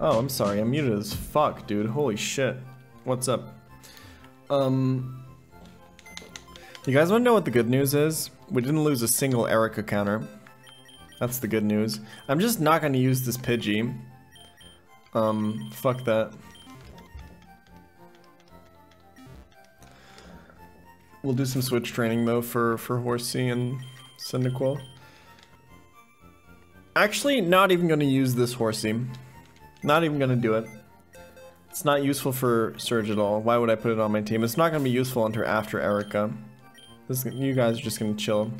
Oh, I'm sorry. I'm muted as fuck, dude. Holy shit. What's up? Um, you guys want to know what the good news is? We didn't lose a single Erika counter. That's the good news. I'm just not to use this Pidgey. Um, fuck that. We'll do some switch training though for, for Horsey and Cyndaquil. Actually, not even to use this Horsey. Not even to do it. It's not useful for Surge at all. Why would I put it on my team? It's not to be useful until after Erika. This, you guys are just to chill.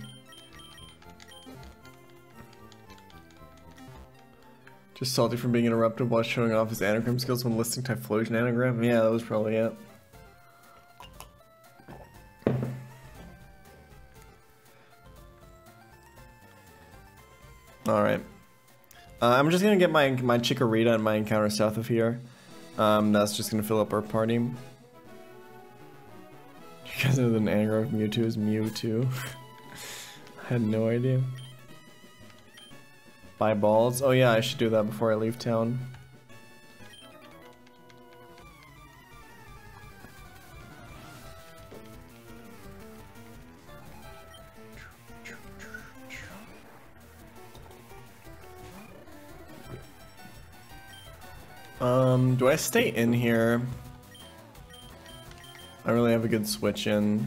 Just salty from being interrupted while showing off his anagram skills when listing Typhlosion anagram? Yeah, that was probably it. Alright. Uh, I'm just gonna get my my Chikorita and my encounter south of here. Um, that's just gonna fill up our party. You guys know the of Mewtwo is Mewtwo. I had no idea. Buy balls. Oh yeah, I should do that before I leave town. Um, do I stay in here? I really have a good switch in.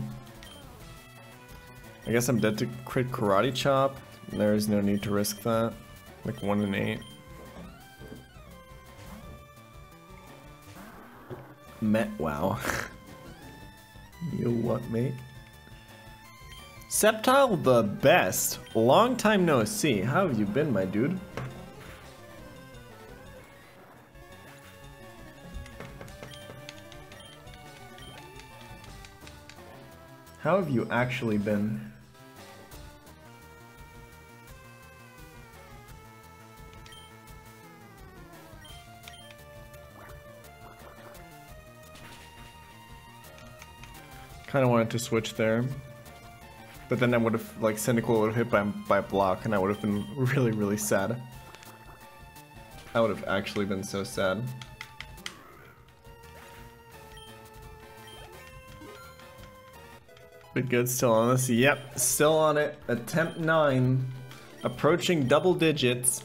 I guess I'm dead to crit Karate Chop. There's no need to risk that. Like 1 in 8. Met wow. you what, mate? Septile the best. Long time no see. How have you been, my dude? How have you actually been? Kind of wanted to switch there. But then I would have, like, Cyndaquil would have hit by, by block, and I would have been really, really sad. I would have actually been so sad. But good, still on this. Yep, still on it. Attempt 9. Approaching double digits.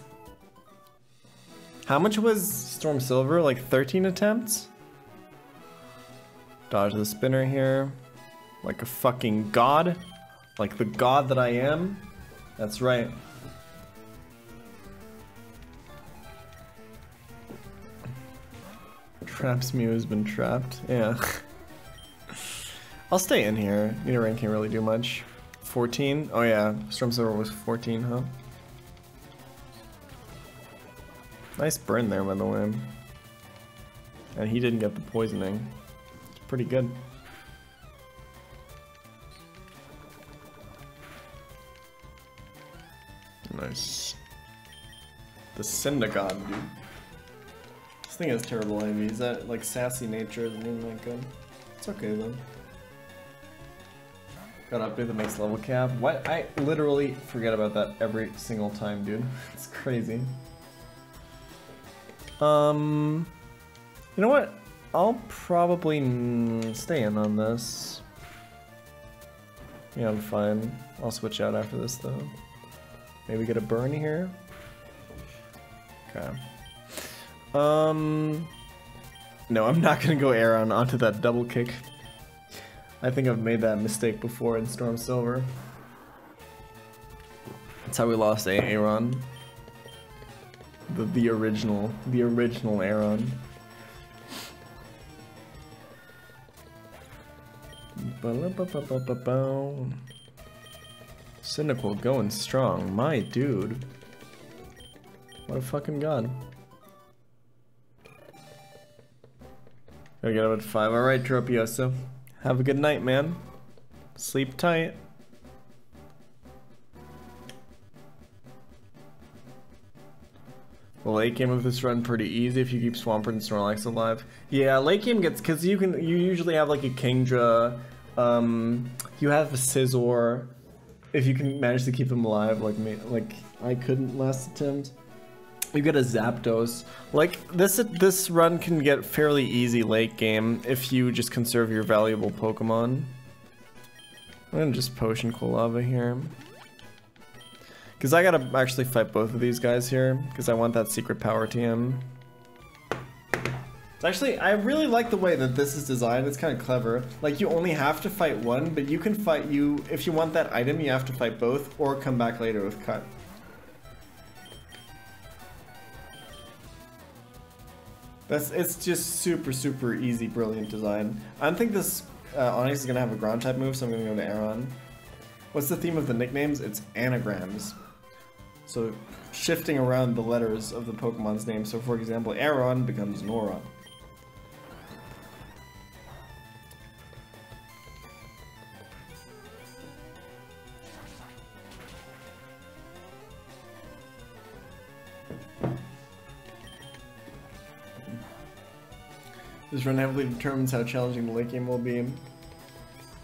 How much was Storm Silver? Like 13 attempts? Dodge the spinner here. Like a fucking god. Like the god that I am. That's right. Traps Mew has been trapped. Yeah. I'll stay in here. Nidoran can't really do much. 14? Oh yeah, Storm Silver was 14, huh? Nice burn there, by the way. And he didn't get the poisoning. It's pretty good. Nice. The Syndagod, dude. This thing has terrible IV. Is that like sassy nature isn't even that good? It's okay though. Gotta update the next level cap. What? I literally forget about that every single time, dude. It's crazy. Um, you know what? I'll probably stay in on this. Yeah, I'm fine. I'll switch out after this though. Maybe get a burn here. Okay. Um, no, I'm not gonna go Aron onto that double kick. I think I've made that mistake before in Storm Silver. That's how we lost Aron. The the original, the original Aron. Cyndaquil going strong, my dude. What a fucking god. Gotta get up at 5. Alright, Tropioso. Have a good night, man. Sleep tight. The late game of this run pretty easy if you keep Swampert and Snorlax alive. Yeah, late game gets because you can you usually have like a Kingdra, um, you have a Scizor. If you can manage to keep them alive, like me, like I couldn't last attempt. You get a Zapdos. Like this this run can get fairly easy late game if you just conserve your valuable Pokemon. I'm gonna just potion Quilava here. Because I gotta actually fight both of these guys here, because I want that secret power TM. Actually, I really like the way that this is designed, it's kind of clever. Like, you only have to fight one, but you can fight you, if you want that item, you have to fight both, or come back later with cut. That's, it's just super, super easy, brilliant design. I don't think this uh, Onix is gonna have a ground type move, so I'm gonna go to Aron. What's the theme of the nicknames? It's anagrams. So shifting around the letters of the Pokemon's name. So for example, Aron becomes Nora. This run heavily determines how challenging the late game will be.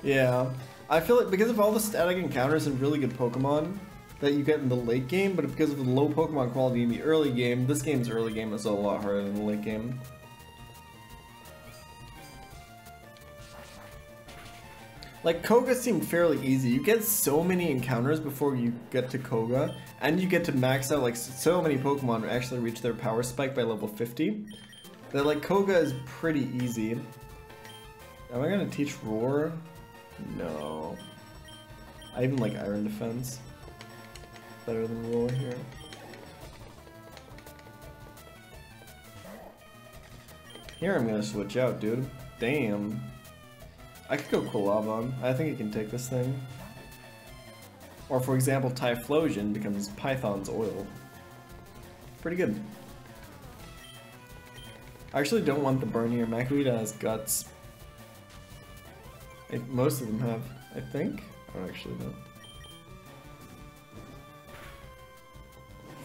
Yeah, I feel like because of all the static encounters and really good Pokemon, that you get in the late game, but because of the low Pokemon quality in the early game, this game's early game is a lot harder than the late game. Like, Koga seemed fairly easy. You get so many encounters before you get to Koga, and you get to max out, like, so many Pokemon actually reach their power spike by level 50, that, like, Koga is pretty easy. Am I gonna teach Roar? No. I even like Iron Defense better than Roar here. Here I'm gonna switch out, dude. Damn. I could go Quilava. I think it can take this thing. Or for example, Typhlosion becomes Python's Oil. Pretty good. I actually don't want the burn here. Makuhita has guts. I, most of them have, I think. I don't actually know.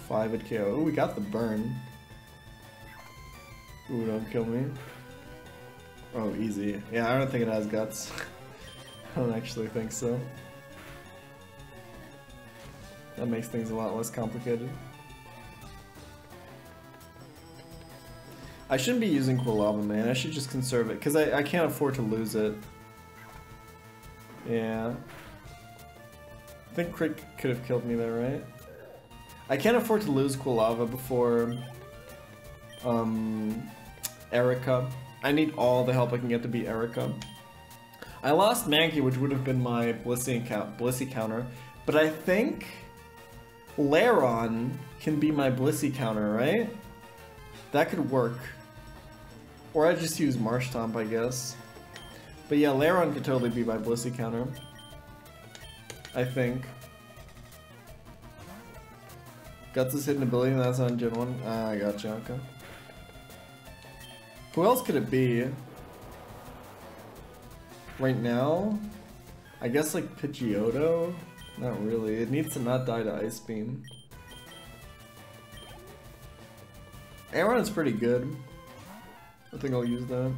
Five at KO. Ooh, we got the burn. Ooh, don't kill me. Oh, easy. Yeah, I don't think it has guts. I don't actually think so. That makes things a lot less complicated. I shouldn't be using Quilava, man. I should just conserve it, because I, I can't afford to lose it. Yeah. I think Crit could have killed me there, right? I can't afford to lose Quilava before um, Erika. I need all the help I can get to beat Erika. I lost Mankey, which would have been my Blissey, count Blissey counter, but I think Lairon can be my Blissey counter, right? That could work. Or I just use Marshtomp, I guess. But yeah, Lairon could totally be my Blissey counter. I think. Guts is hidden ability and that's on Gen 1? Ah, I gotcha, okay. Who else could it be? Right now? I guess like Pidgeotto? Not really. It needs to not die to Ice Beam. Aron is pretty good. I think I'll use that.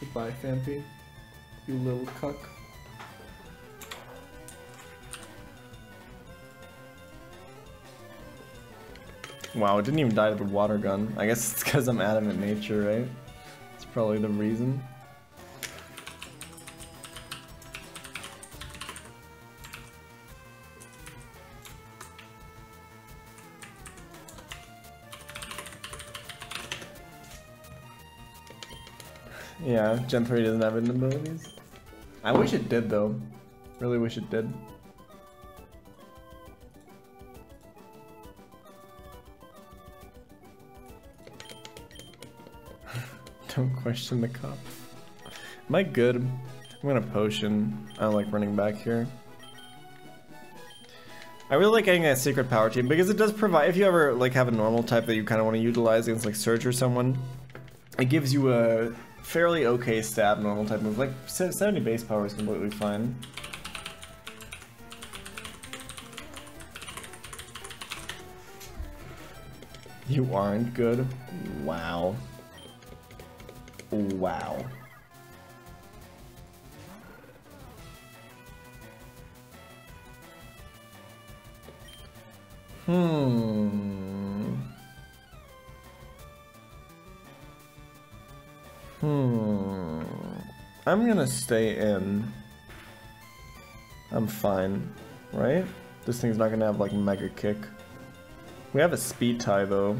Goodbye, Phanpy. You little cuck. Wow, it didn't even die to the water gun. I guess it's because I'm adamant nature, right? It's probably the reason. Yeah, Gen 3 doesn't have hidden abilities. I wish it did though. Really wish it did. Don't question the cop. Am I good? I'm gonna potion. I don't like running back here. I really like getting a secret power team because it does provide, if you ever like have a normal type that you kind of want to utilize against like Surge or someone, it gives you a fairly okay stab normal type move. Like 70 base power is completely fine. You aren't good? Wow. Wow. Hmm. Hmm. I'm gonna stay in. I'm fine, right? This thing's not gonna have like mega kick. We have a speed tie though.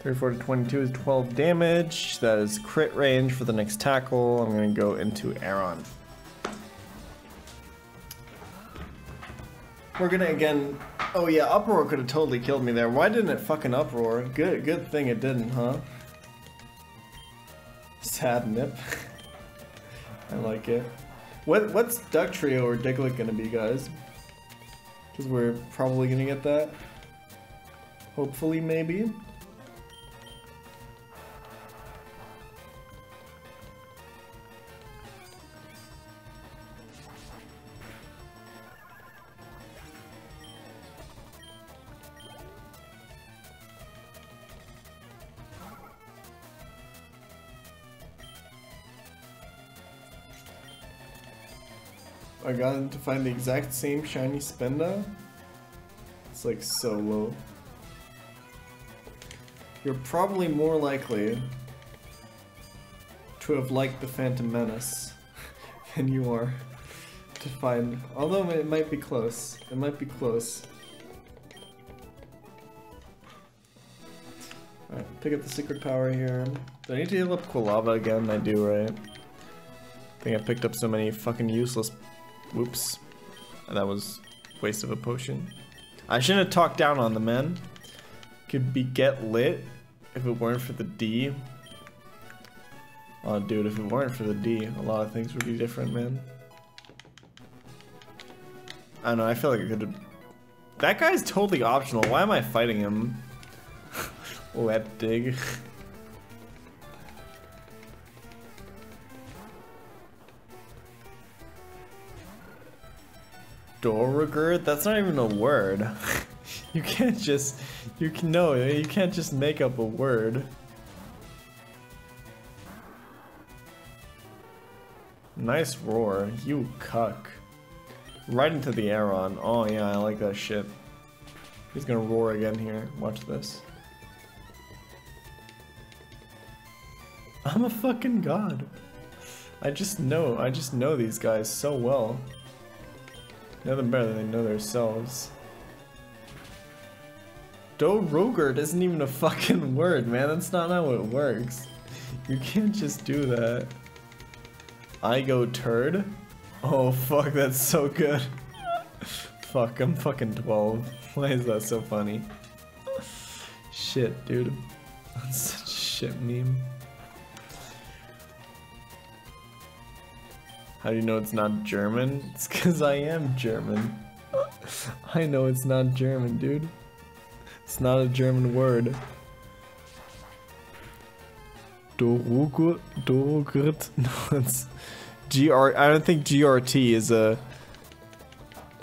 34 to 22 is 12 damage. That is crit range for the next tackle. I'm gonna go into Aron. We're gonna again. Oh yeah, uproar could have totally killed me there. Why didn't it fucking uproar? Good, good thing it didn't, huh? Sad nip. I like it. What what's Dugtrio or Diglett gonna be, guys? Because we're probably gonna get that. Hopefully, maybe. To find the exact same shiny Spinda. It's like so low. You're probably more likely to have liked the Phantom Menace than you are to find, although it might be close. It might be close. Alright, pick up the secret power here. Do I need to heal up Quilava again? I do, right? I think I picked up so many fucking useless Whoops. That was waste of a potion. I shouldn't have talked down on the men. Could be get lit if it weren't for the D. Oh dude, if it weren't for the D, a lot of things would be different, man. I don't know, I feel like I could. That guy's totally optional. Why am I fighting him? Wet dig. Dorogurt? That's not even a word. you can't just, you can, no, you can't just make up a word. Nice roar, you cuck. Right into the Aron. Oh yeah, I like that shit. He's gonna roar again here. Watch this. I'm a fucking god. I just know, I just know these guys so well. Them better than they know themselves. Dorogurt isn't even a fucking word, man. That's not how it works. You can't just do that. I go turd? Oh fuck, that's so good. fuck, I'm fucking 12. Why is that so funny? Shit, dude. That's such a shit meme. How do you know it's not German? It's because I am German. I know it's not German, dude. It's not a German word. Dorogurt? No, it's GR. I don't think GRT is a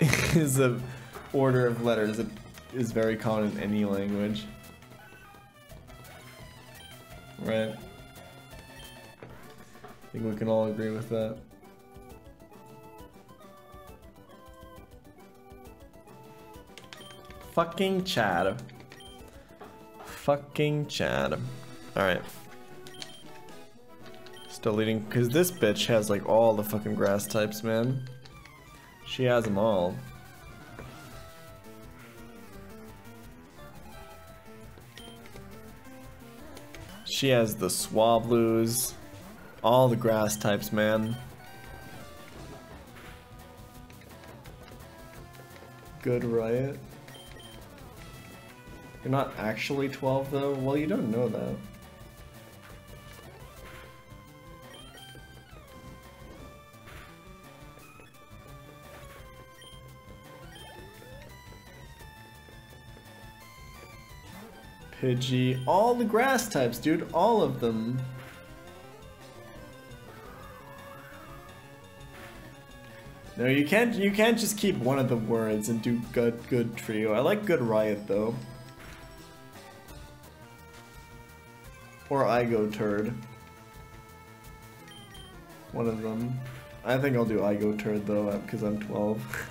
is a order of letters. It is very common in any language. Right. I think we can all agree with that. Fucking Chad. Fucking Chad. Alright. Still leading, because this bitch has like all the fucking grass types, man. She has them all. She has the Swablu's, all the grass types, man. Good riot. You're not actually 12 though? Well, you don't know that. Pidgey, all the grass types, dude, all of them. No, you can't you can't just keep one of the words and do good good trio. I like good riot though. Or I go turd. One of them. I think I'll do I go turd though, uh, because I'm 12.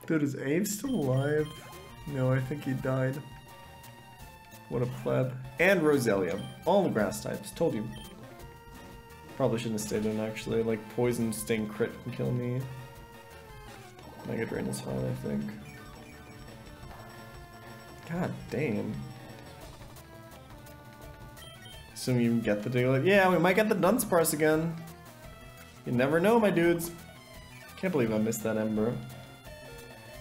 Dude, is Abe still alive? No, I think he died. What a pleb. And Roselia. All the grass types. Told you. Probably shouldn't have stayed in, actually. Like, poison, sting, crit, can kill me. Mega Drain is fine, I think. God damn. Assume you get the Diglett. Yeah, we might get the Dunsparce again. You never know, my dudes. Can't believe I missed that Ember.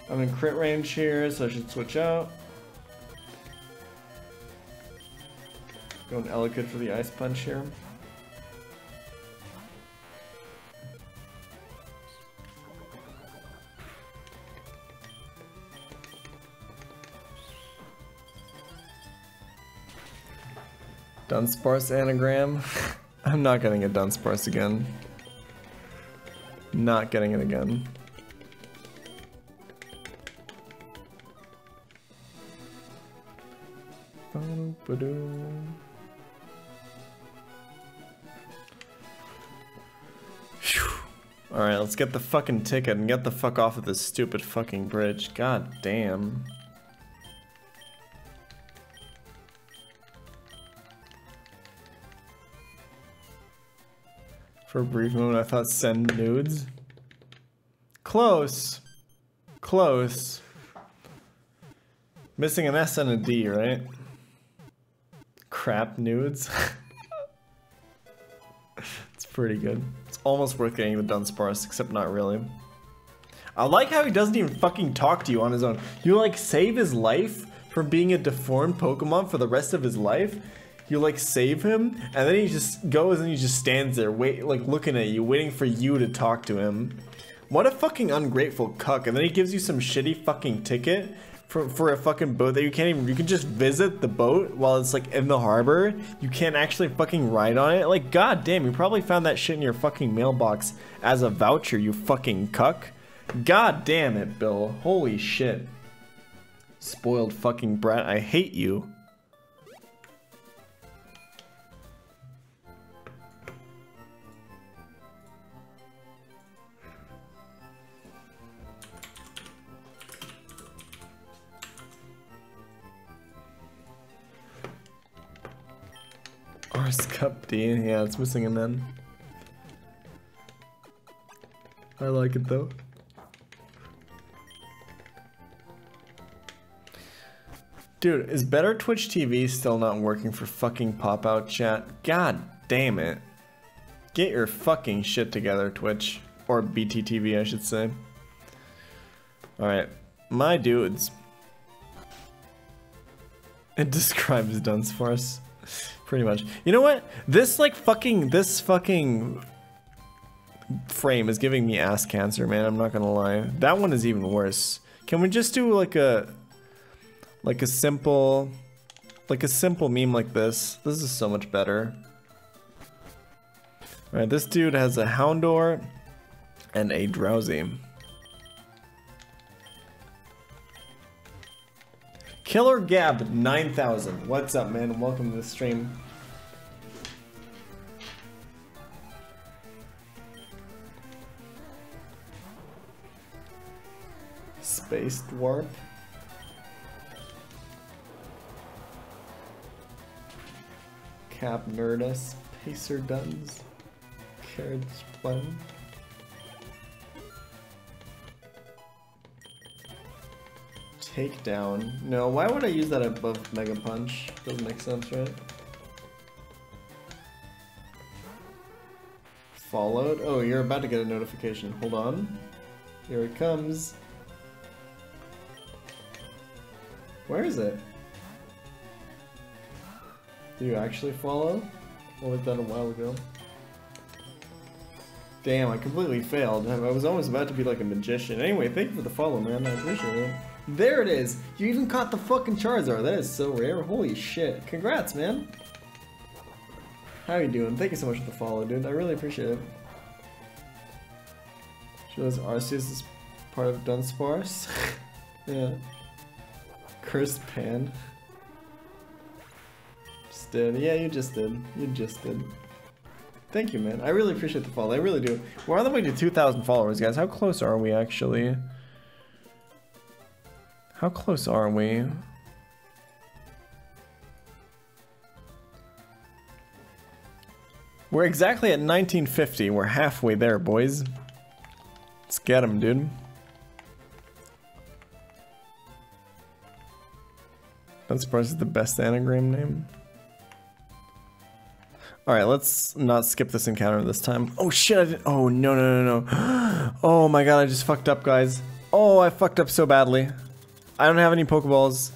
I'm in crit range here, so I should switch out. Going Elekid for the Ice Punch here. Dunsparce anagram. I'm not getting a Dunsparce again. Not getting it again. Alright, let's get the fucking ticket and get the fuck off of this stupid fucking bridge. God damn. For a brief moment, I thought send nudes. Close. Close. Missing an S and a D, right? Crap nudes. it's pretty good. It's almost worth getting the Dunsparce, except not really. I like how he doesn't even fucking talk to you on his own. You like save his life from being a deformed Pokemon for the rest of his life, you like save him, and then he just goes and he just stands there, wait, like looking at you, waiting for you to talk to him. What a fucking ungrateful cuck. And then he gives you some shitty fucking ticket for, for a fucking boat that you can't even, you can just visit the boat while it's like in the harbor. You can't actually fucking ride on it. Like, god damn, you probably found that shit in your fucking mailbox as a voucher, you fucking cuck. God damn it, Bill. Holy shit. Spoiled fucking brat, I hate you. Cup D, yeah, it's missing an. I like it though. Dude, is Better Twitch TV still not working for fucking pop-out chat? God damn it. Get your fucking shit together, Twitch. Or BTTV, I should say. Alright, my dudes. It describes Dunsparce. Pretty much. You know what? This like fucking this fucking frame is giving me ass cancer, man. I'm not gonna lie. That one is even worse. Can we just do like a like a simple like a simple meme like this? This is so much better. Alright, this dude has a Houndour and a Drowzee. Killer Gab 9000. What's up, man? Welcome to the stream. Space Warp. Cap Nerdus. Pacer Duns. Carriage Blend. Takedown. No, why would I use that above Mega Punch? Doesn't make sense, right? Followed? Oh, you're about to get a notification. Hold on. Here it comes. Where is it? Do you actually follow? Well, we've done a while ago. Damn, I completely failed. I was almost about to be like a magician. Anyway, thank you for the follow, man. I appreciate it. There it is! You even caught the fucking Charizard. That is so rare. Holy shit. Congrats, man. How are you doing? Thank you so much for the follow, dude. I really appreciate it. Shows Arceus is part of Dunsparce. yeah. Cursed Pan. Just did. Yeah, you just did. You just did. Thank you, man. I really appreciate the follow. I really do. We're on the way to 2,000 followers, guys. How close are we, actually? How close are we? We're exactly at 1950. We're halfway there, boys. Let's get him, dude. Surprised it's the best anagram name. Alright, let's not skip this encounter this time. Oh shit, oh no no no no. Oh my god, I just fucked up guys. Oh, I fucked up so badly. I don't have any Pokeballs.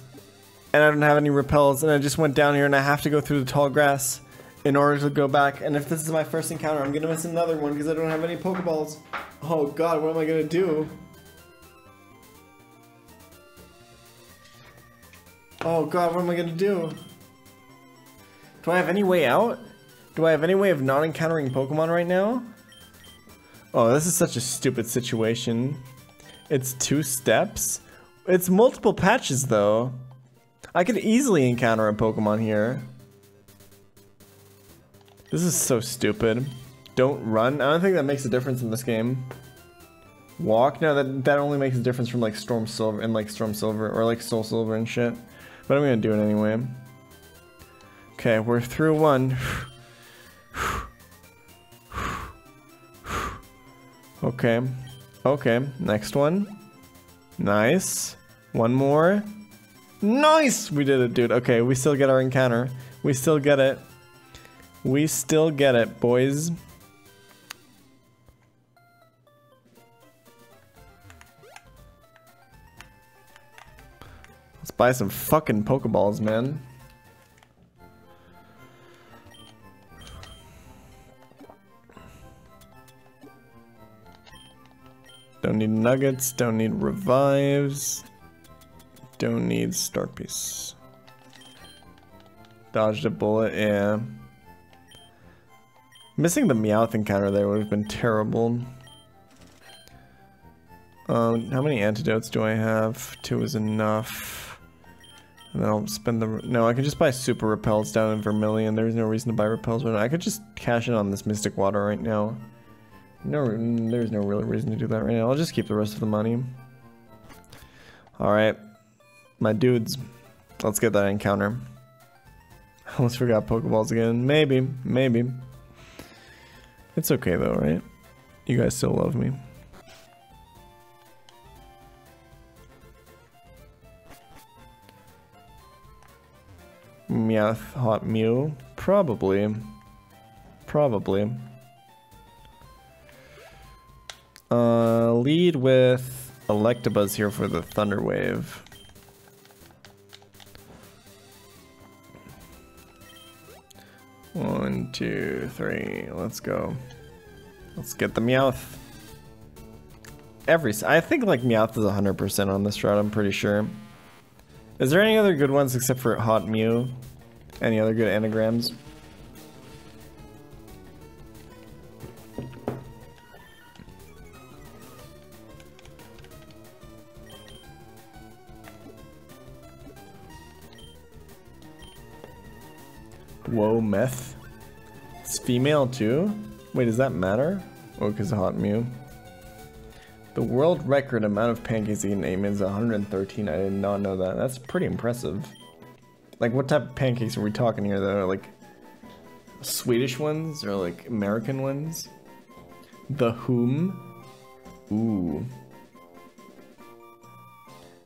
And I don't have any repels, and I just went down here and I have to go through the tall grass in order to go back. And if this is my first encounter, I'm gonna miss another one because I don't have any Pokeballs. Oh god, what am I gonna do? Oh god, what am I gonna do? Do I have any way out? Do I have any way of not encountering Pokemon right now? Oh, this is such a stupid situation. It's two steps? It's multiple patches though. I could easily encounter a Pokemon here. This is so stupid. Don't run. I don't think that makes a difference in this game. Walk? No, that that only makes a difference from like Storm Silver and like Storm Silver or like Soul Silver and shit. But I'm gonna do it anyway. Okay, we're through one. Okay. Okay, next one. Nice. One more. Nice! We did it, dude. Okay, we still get our encounter. We still get it. We still get it, boys. Let's buy some fucking Pokeballs, man. Don't need nuggets, don't need revives. Don't need Star Piece. Dodged a bullet, yeah. Missing the Meowth encounter there would have been terrible. Um, how many antidotes do I have? Two is enough. And then I'll spend the... No, I can just buy super repels down in Vermilion. There's no reason to buy repels right now. I could just cash in on this Mystic Water right now. No, there's no real reason to do that right now. I'll just keep the rest of the money. Alright. My dudes. Let's get that encounter. Almost forgot Pokeballs again. Maybe. Maybe. It's okay though, right? You guys still love me. Meowth Hot Mew? Probably. Probably. Uh, lead with Electabuzz here for the Thunder Wave. One, two, three. Let's go. Let's get the Meowth. Every, I think like Meowth is 100% on this route, I'm pretty sure. Is there any other good ones except for Hot Mew? Any other good anagrams? Meth. It's female too? Wait, does that matter? Oh, because Hot Mew. The world record amount of pancakes eaten in is 113. I did not know that. That's pretty impressive. Like, what type of pancakes are we talking here, though? Like, Swedish ones or like American ones? The whom? Ooh.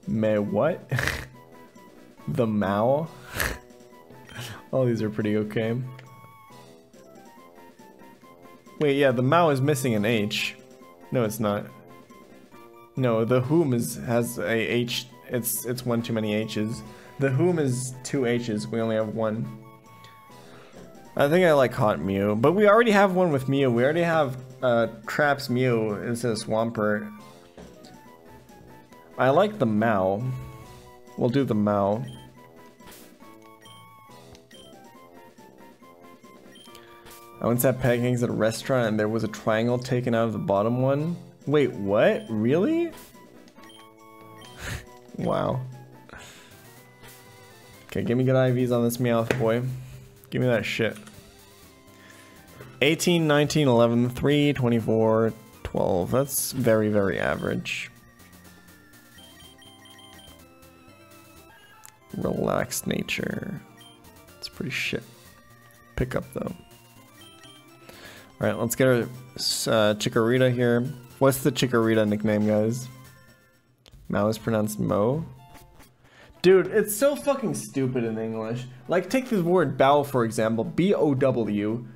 Me what? the Mao? All these are pretty okay. Wait, yeah, the Mao is missing an H. No, it's not. No, the whom is has a H. It's it's one too many H's. The whom is two H's. We only have one. I think I like Hot Mew, but we already have one with Mew. We already have uh, Traps Mew instead of Swampert. I like the Mao. We'll do the Mao. I once had pancakes at a restaurant and there was a triangle taken out of the bottom one. Wait, what? Really? wow. Okay, give me good IVs on this Meowth boy. Give me that shit. 18, 19, 11, 3, 24, 12. That's very, very average. relaxed nature. It's pretty shit. Pick up though. Alright, let's get our uh, Chikorita here. What's the Chikorita nickname, guys? Mao is pronounced Mo. Dude, it's so fucking stupid in English. Like, take the word bow, for example. B-O-W.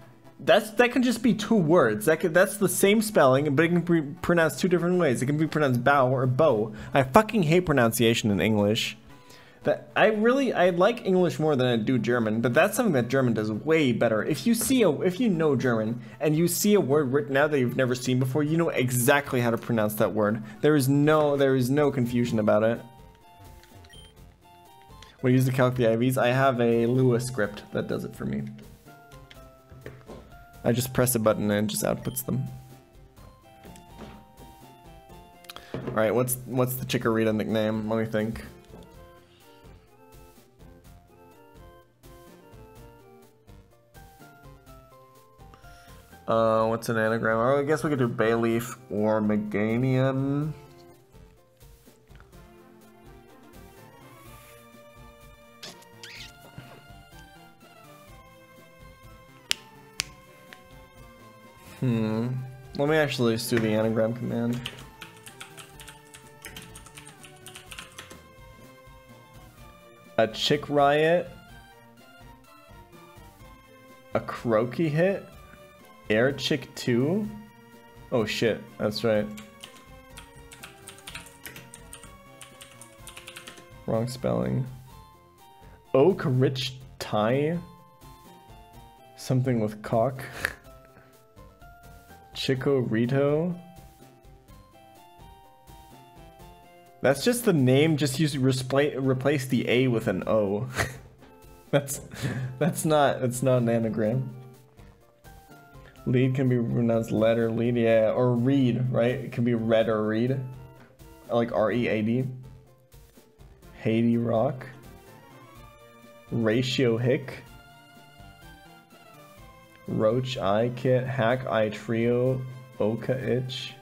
That's That can just be two words. That can, That's the same spelling, but it can be pronounced two different ways. It can be pronounced bow or bow. I fucking hate pronunciation in English. That I really I like English more than I do German, but that's something that German does way better. If you see a if you know German and you see a word written out that you've never seen before, you know exactly how to pronounce that word. There is no there is no confusion about it. When I use the calc the IVs, I have a Lua script that does it for me. I just press a button and it just outputs them. Alright, what's what's the Chikorita nickname? Let me think. Uh, what's an anagram? Oh, I guess we could do Bayleef or Meganium. Hmm. Let me actually do the anagram command. A chick riot. A croaky hit. Air Chick 2? Oh shit, that's right. Wrong spelling. Oak Rich Tie? Something with cock. Chico Rito? That's just the name, just use replace the A with an O. that's that's not that's not an anagram. Lead can be pronounced letter lead, yeah, or read, right? It can be red or read, like R-E-A-D. Haiti Rock. Ratio Hick. Roach Eye Kit, Hack Eye Trio, Oka Itch.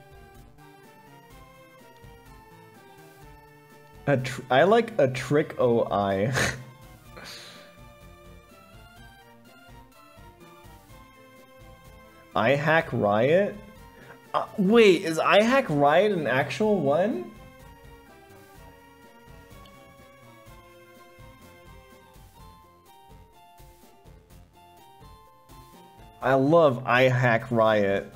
I like a Trick O iHack Riot? Uh, wait, is iHack Riot an actual one? I love iHack Riot.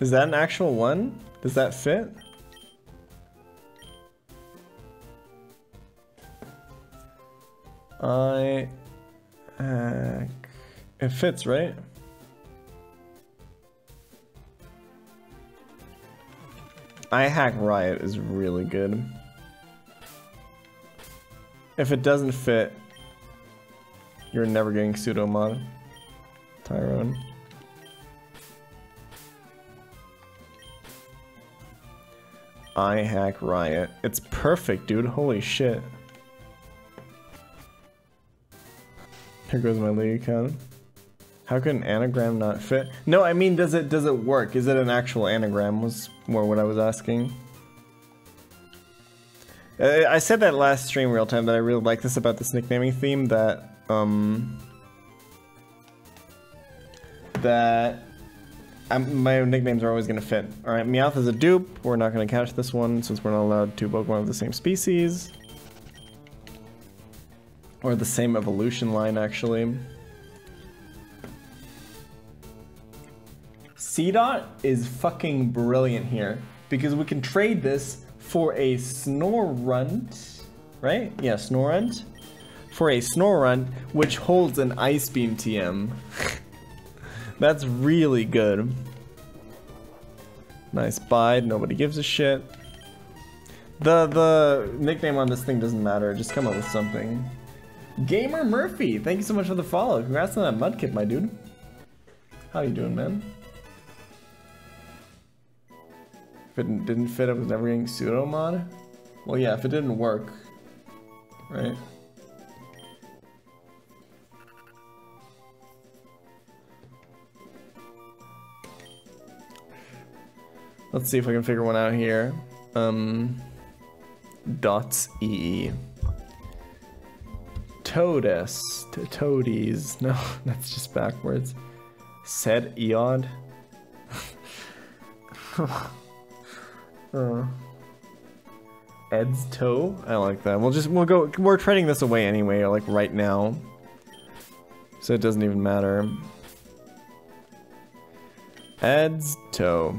Is that an actual one? Does that fit? I hack. It fits, right? I hack Riot is really good. If it doesn't fit, you're never getting pseudo mod. Tyrone. I hack Riot. It's perfect, dude. Holy shit. Here goes my league account. How could an anagram not fit? No, I mean, does it does it work? Is it an actual anagram? Was more what I was asking. Uh, I said that last stream real time that I really like this about this nicknaming theme that um that I'm, my nicknames are always gonna fit. All right, Meowth is a dupe. We're not gonna catch this one since we're not allowed two Pokemon of the same species. Or the same evolution line, actually. Seedot is fucking brilliant here because we can trade this for a Snorunt, right? Yeah, Snorunt. For a Snorunt, which holds an Ice Beam TM. That's really good. Nice bide, nobody gives a shit. The the nickname on this thing doesn't matter, just come up with something. Gamer Murphy, thank you so much for the follow. Congrats on that mudkip, my dude. How you doing, man? If it didn't fit, it was never getting pseudo mod? Well, yeah, if it didn't work, right? Let's see if I can figure one out here. Um, dots EE. Toadus. To toadies. No, that's just backwards. Said Eod. uh. Ed's toe? I like that. We'll just, we'll go, we're trading this away anyway, like right now. So it doesn't even matter. Ed's toe.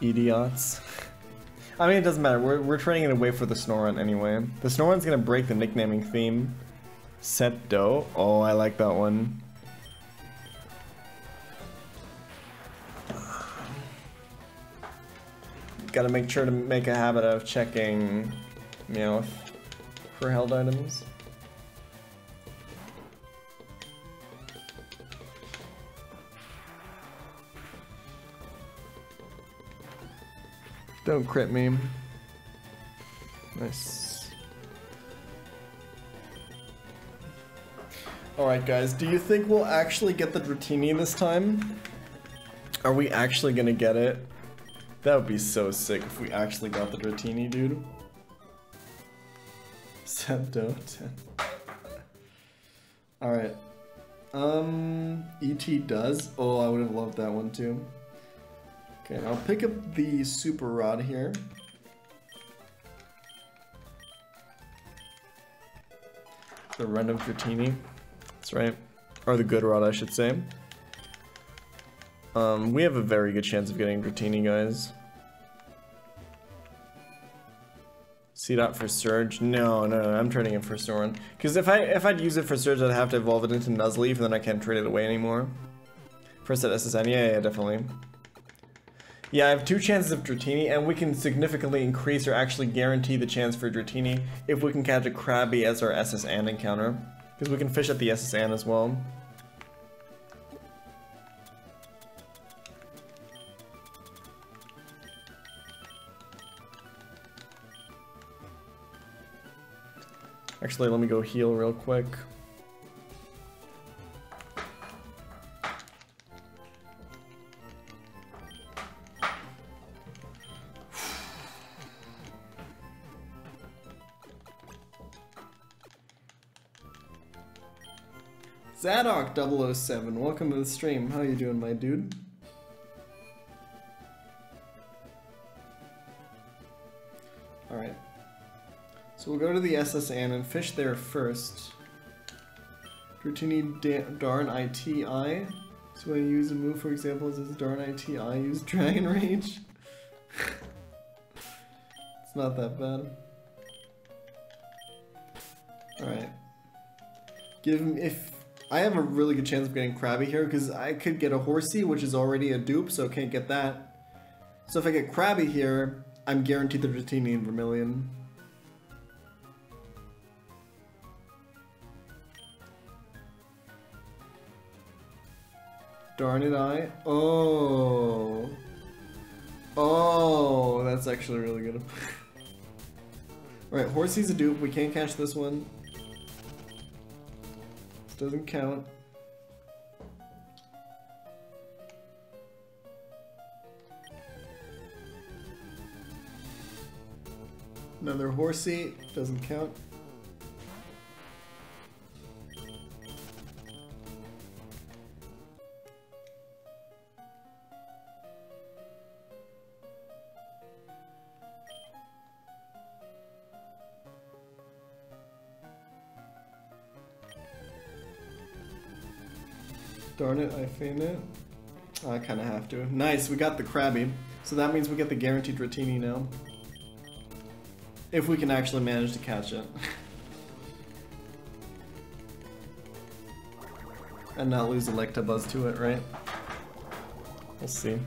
Idiots. I mean, it doesn't matter. We're, we're trading it away for the Snorunt anyway. The Snorunt's gonna break the nicknaming theme. Set dough. Oh, I like that one. Gotta make sure to make a habit of checking Meowth for held items. Don't crit me. Nice. Alright guys, do you think we'll actually get the Dratini this time? Are we actually gonna get it? That would be so sick if we actually got the Dratini, dude. Septo 10. Alright. Um, ET does? Oh, I would have loved that one too. Okay, I'll pick up the super rod here. The run of Dratini. That's right. Or the good rod, I should say. Um, we have a very good chance of getting Dratini, guys. See that for Surge? No, no, no, I'm trading it for Soren. Because if I if I'd use it for Surge, I'd have to evolve it into Nuzleaf, and then I can't trade it away anymore. First at SS Anne, yeah, yeah, definitely. Yeah, I have two chances of Dratini, and we can significantly increase or actually guarantee the chance for Dratini if we can catch a Krabby as our SS Anne encounter. Because we can fish at the SS Anne as well. Actually, let me go heal real quick. Zadok 007, welcome to the stream. How you doing, my dude? Alright. So we'll go to the SS Anne and fish there first. Dratini Darn ITI. So when you use a move, for example, is this Darn ITI use Dragon Rage? it's not that bad. Alright. Give him, if I have a really good chance of getting Krabby here because I could get a Horsea, which is already a dupe, so I can't get that. So if I get Krabby here, I'm guaranteed the Dratini and Vermilion. Darn it, I. Oh. Oh, that's actually really good. Alright, Horsea's a dupe. We can't catch this one doesn't count. Another Horsea, doesn't count. It, I faint it. I kind of have to. Nice, we got the Krabby. So that means we get the guaranteed Dratini now. If we can actually manage to catch it. and not lose Electabuzz to it, right? We'll see.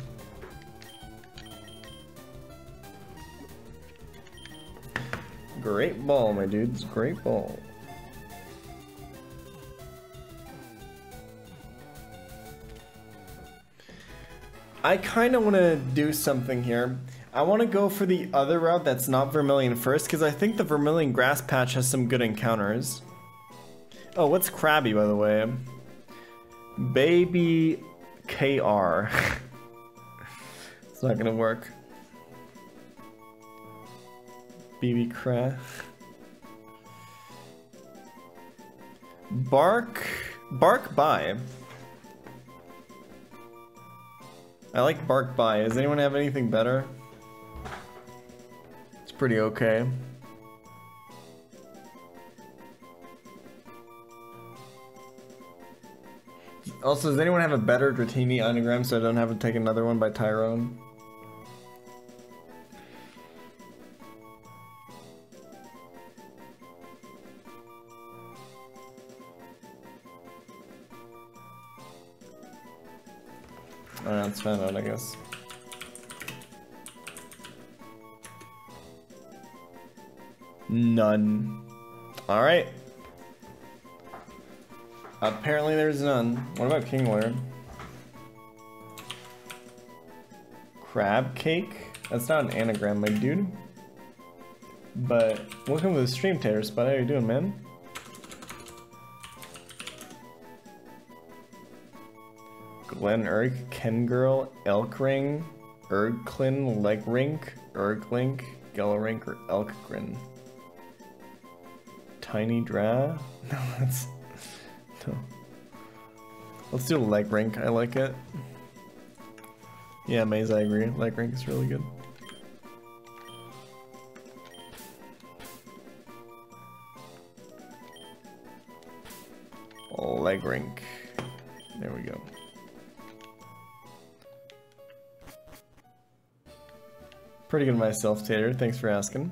Great ball, my dudes. Great ball. I kind of want to do something here. I want to go for the other route that's not Vermilion first, because I think the Vermilion Grass Patch has some good encounters. Oh, what's Krabby, by the way? Baby KR. it's not gonna work. BB Crab. Bark. Bark by. I like Bark by. Does anyone have anything better? It's pretty okay. Also, does anyone have a better Dratini anagram so I don't have to take another one by Tyrone? Let's find out, I guess. None. Alright. Apparently there's none. What about Kingler? Crab cake? That's not an anagram, my dude. But welcome to the stream, Tater Spot. How you doing, man? Glen Erg, Ken Girl, Elk Ring, Ergklin, Leg Rink, Erglink, Gellerink, or Elkgrin. Tiny Dra? No, that's. No. Let's do Leg Rink, I like it. Yeah, Maze, I agree. Leg Rink is really good. Leg Rink. There we go. Pretty good myself, Tater. Thanks for asking.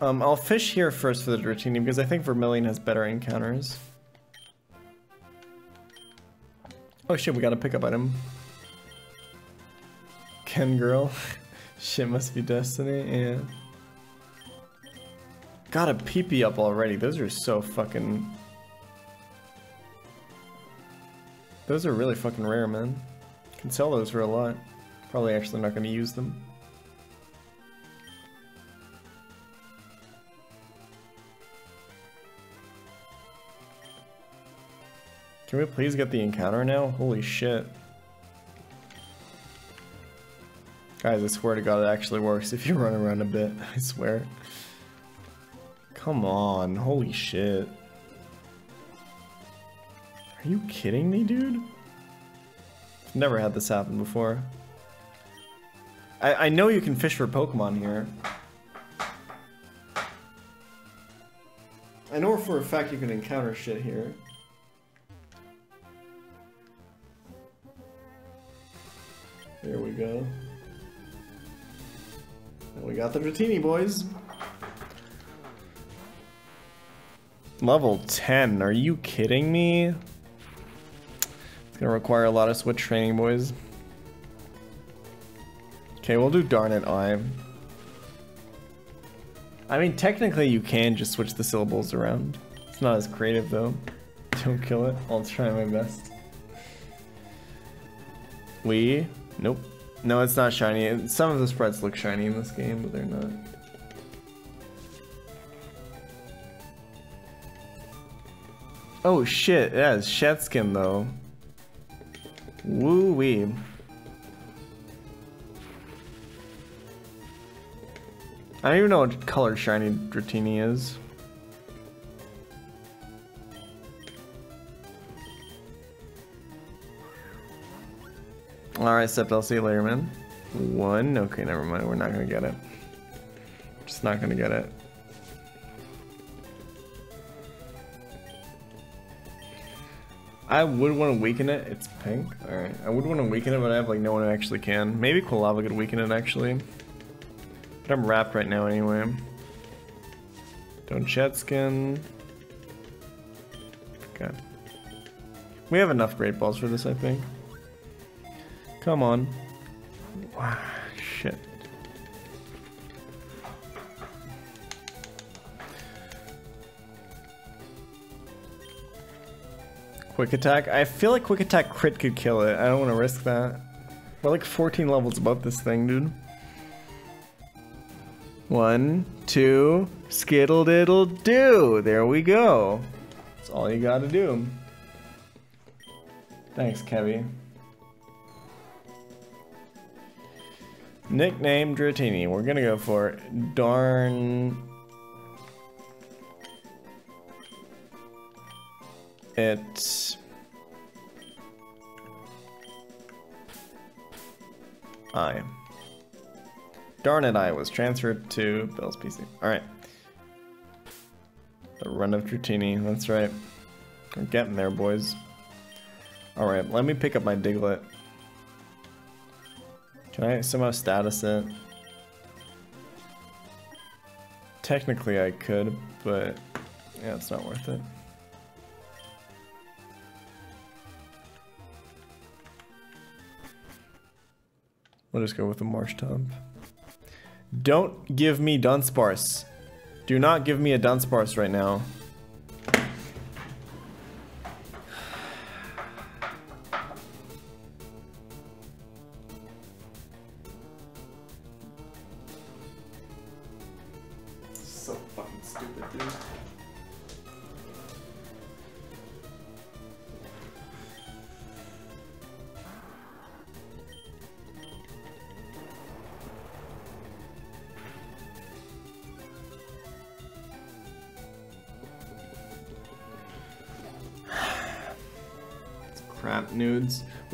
Um, I'll fish here first for the Dratini because I think Vermilion has better encounters. Oh shit, we got a pickup item. Ken girl. shit must be destiny, yeah. Got a PP up already. Those are so fucking... Those are really fucking rare, man. Can sell those for a lot. Probably actually not gonna use them. Can we please get the encounter now? Holy shit. Guys, I swear to god it actually works if you run around a bit, I swear. Come on, holy shit. Are you kidding me, dude? Never had this happen before. I, I know you can fish for Pokemon here. I know for a fact you can encounter shit here. There we go. And we got the Dratini boys. Level 10, are you kidding me? It's gonna require a lot of switch training, boys. Okay, we'll do Darn It I. I mean, technically you can just switch the syllables around. It's not as creative though. Don't kill it. I'll try my best. We Nope. No, it's not shiny. Some of the spreads look shiny in this game, but they're not. Oh shit, yeah, it's Shed Skin though. Woo wee. I don't even know what color shiny Dratini is. Alright, Sept, I'll see you later, man. One? Okay, never mind. We're not gonna get it. Just not gonna get it. I would want to weaken it. It's pink. Alright. I would want to weaken it, but I have like no one who actually can. Maybe Quilava could weaken it actually. But I'm wrapped right now anyway. Don't shed skin. God. We have enough great balls for this, I think. Come on. Wow, shit. Quick attack? I feel like quick attack crit could kill it. I don't want to risk that. We're like 14 levels above this thing, dude. One, two, skittle diddle do. There we go. That's all you gotta do. Thanks, Kevy. Nickname Dratini. We're gonna go for darn it. I. Darn it, I was transferred to Bill's PC. Alright. The run of Dratini, that's right. We're getting there, boys. Alright, let me pick up my Diglett. Can I somehow status it? Technically I could, but yeah, it's not worth it. We'll just go with the Marshtomp. Don't give me Dunsparce. Do not give me a Dunsparce right now.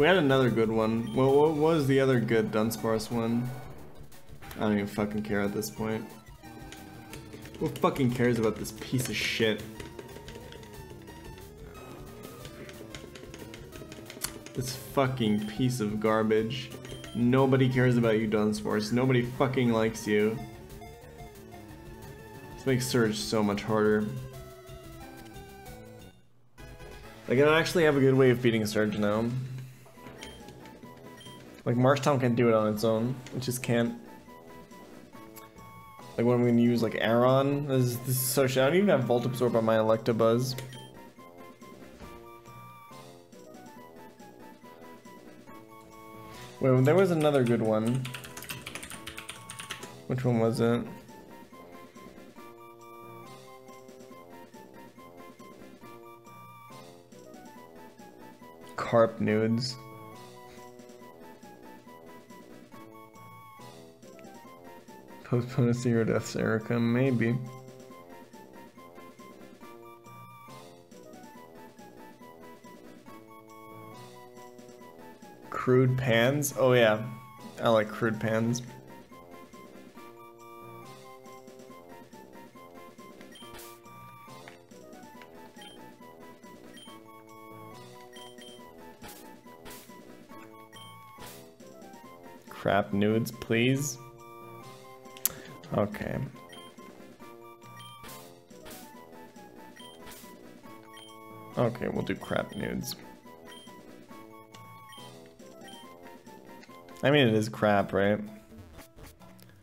We had another good one. Well, what was the other good Dunsparce one? I don't even fucking care at this point. Who fucking cares about this piece of shit? This fucking piece of garbage. Nobody cares about you, Dunsparce. Nobody fucking likes you. This makes Surge so much harder. Like, I don't actually have a good way of beating Surge now. Like, Marshtomp can't do it on its own. It just can't. Like, when I'm gonna use, like, Aron, this, this is so shit. I don't even have Volt Absorb on my Electabuzz. Wait, there was another good one. Which one was it? Carp nudes. Postpone zero deaths, Erika, maybe. Crude pans? Oh yeah, I like crude pans. Crap nudes, please. Okay. Okay, we'll do crap nudes. I mean, it is crap, right?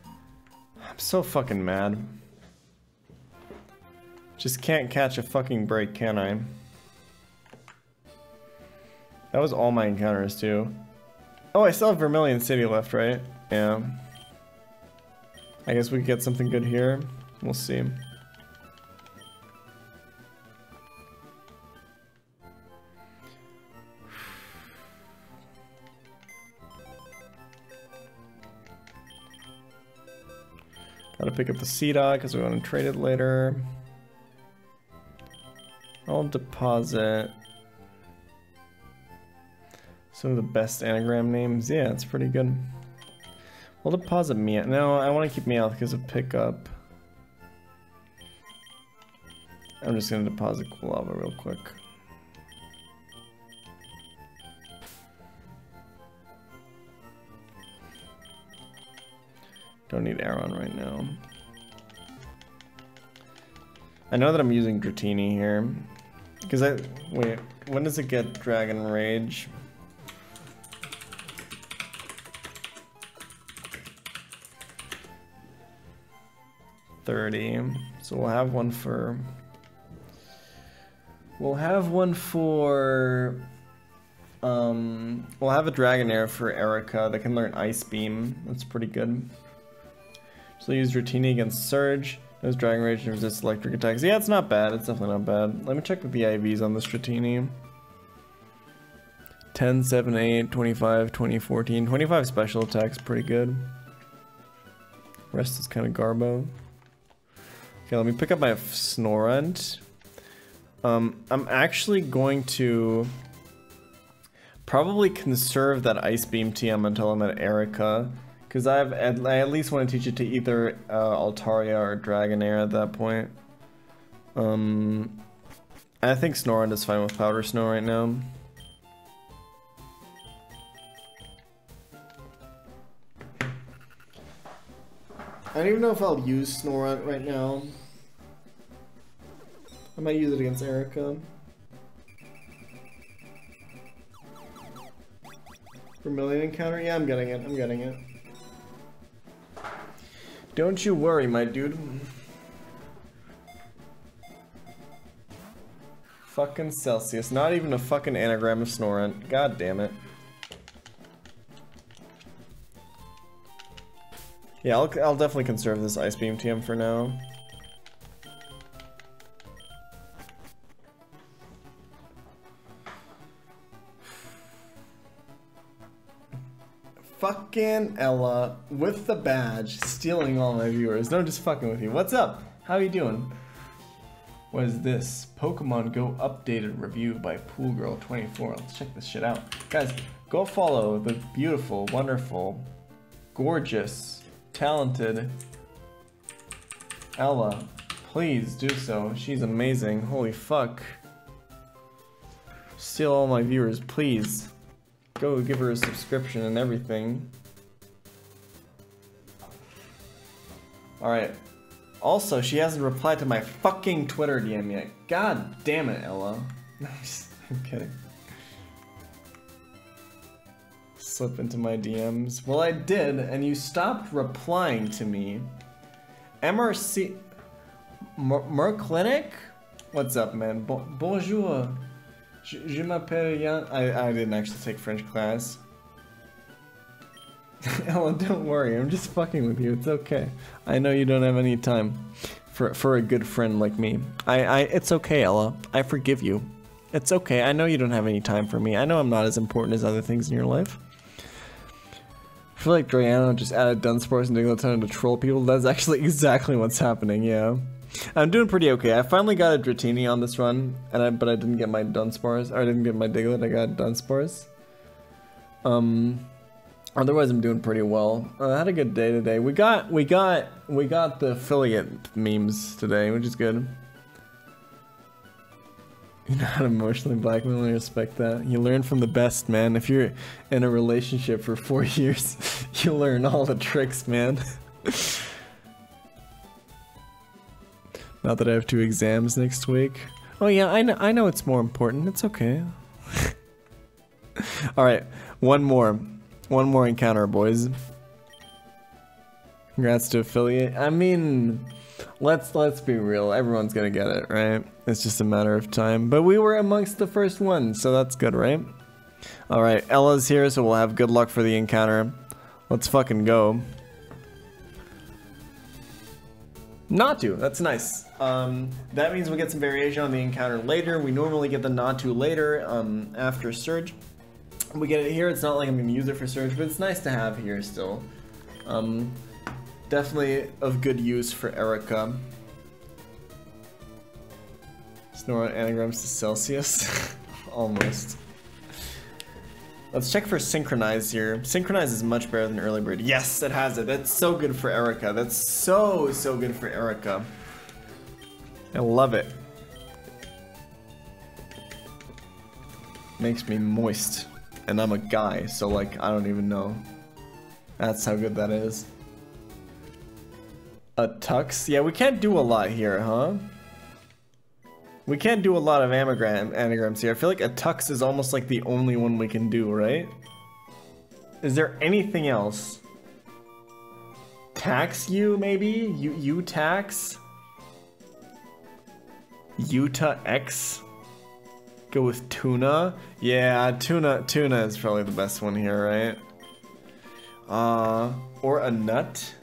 I'm so fucking mad. Just can't catch a fucking break, can I? That was all my encounters, too. Oh, I still have Vermilion City left, right? Yeah. I guess we could get something good here. We'll see. Gotta pick up the Seedot because we want to trade it later. I'll deposit some of the best anagram names. Yeah, it's pretty good. We'll deposit Meowth. No, I want to keep Meowth because of pickup. I'm just going to deposit Lava real quick. Don't need Aron right now. I know that I'm using Dratini here. Because I... Wait, when does it get Dragon Rage? Thirty. So we'll have one for... We'll have one for... Um, we'll have a Dragonair for Erika that can learn Ice Beam. That's pretty good. So use Dratini against Surge. Knows Dragon Rage and resists electric attacks. Yeah, it's not bad. It's definitely not bad. Let me check the IVs on this Dratini. 10, 7, 8, 25, 20, 14. 25 special attacks, pretty good. Rest is kind of garbo. Okay, let me pick up my Snorunt. Um, I'm actually going to probably conserve that Ice Beam TM until I'm at Erika. Because I've at, I at least want to teach it to either uh, Altaria or Dragonair at that point. Um, I think Snorunt is fine with Powder Snow right now. I don't even know if I'll use Snorunt right now. I might use it against Erika. Vermilion encounter? Yeah, I'm getting it. I'm getting it. Don't you worry, my dude. Fucking Celsius. Not even a fucking anagram of Snorunt. God damn it. Yeah, I'll, I'll definitely conserve this Ice Beam TM for now. Fucking Ella with the badge, stealing all my viewers. No, I'm just fucking with you. What's up? How are you doing? What is this? Pokemon Go updated review by Poolgirl24. Let's check this shit out. Guys, go follow the beautiful, wonderful, gorgeous, talented Ella. Please do so. She's amazing. Holy fuck. Steal all my viewers, please. Go give her a subscription and everything. Alright. Also, she hasn't replied to my fucking Twitter DM yet. God damn it, Ella. I'm, kidding. Slip into my DMs. Well, I did, and you stopped replying to me. MRC... Mer Clinic? What's up, man? Bo bonjour. Je, m'appelle Yann. I, I didn't actually take French class. Ellen, don't worry. I'm just fucking with you. It's okay. I know you don't have any time for for a good friend like me. I, I it's okay, Ella. I forgive you. It's okay. I know you don't have any time for me. I know I'm not as important as other things in your life. I feel like Drayano just added Dunsparce and Digleton to troll people. That's actually exactly what's happening, yeah. I'm doing pretty okay. I finally got a Dratini on this run, and I, but I didn't get my Dunsparce, or I didn't get my Diglett, I got Dunsparce. Um, otherwise I'm doing pretty well. Uh, I had a good day today. We got, we got, we got the affiliate memes today, which is good. You know how to emotionally blackmail, I respect that. You learn from the best, man. If you're in a relationship for four years, you learn all the tricks, man. Not that I have two exams next week. Oh yeah, I know, I know it's more important. It's okay. Alright, one more. One more encounter, boys. Congrats to affiliate. I mean, let's let's be real. Everyone's gonna get it, right? It's just a matter of time. But we were amongst the first ones, so that's good, right? Alright, Ella's here, so we'll have good luck for the encounter. Let's fucking go. Natu, that's nice. Um, that means we get some variation on the encounter later. We normally get the not Natu later, um, after Surge. We get it here, it's not like I'm gonna use it for Surge, but it's nice to have here still. Um, definitely of good use for Erika. Snore anagrams to Celsius. Almost. Let's check for Synchronize here. Synchronize is much better than Early Bird. Yes, it has it. That's so good for Erika. That's so, so good for Erika. I love it. Makes me moist. And I'm a guy, so like, I don't even know. That's how good that is. A tux? Yeah, we can't do a lot here, huh? We can't do a lot of anagram anagrams here. I feel like a tux is almost like the only one we can do, right? Is there anything else? Tax you, maybe? You, you tax? Utah X? Go with tuna. Yeah, tuna. Tuna is probably the best one here, right? Uh, or a nut.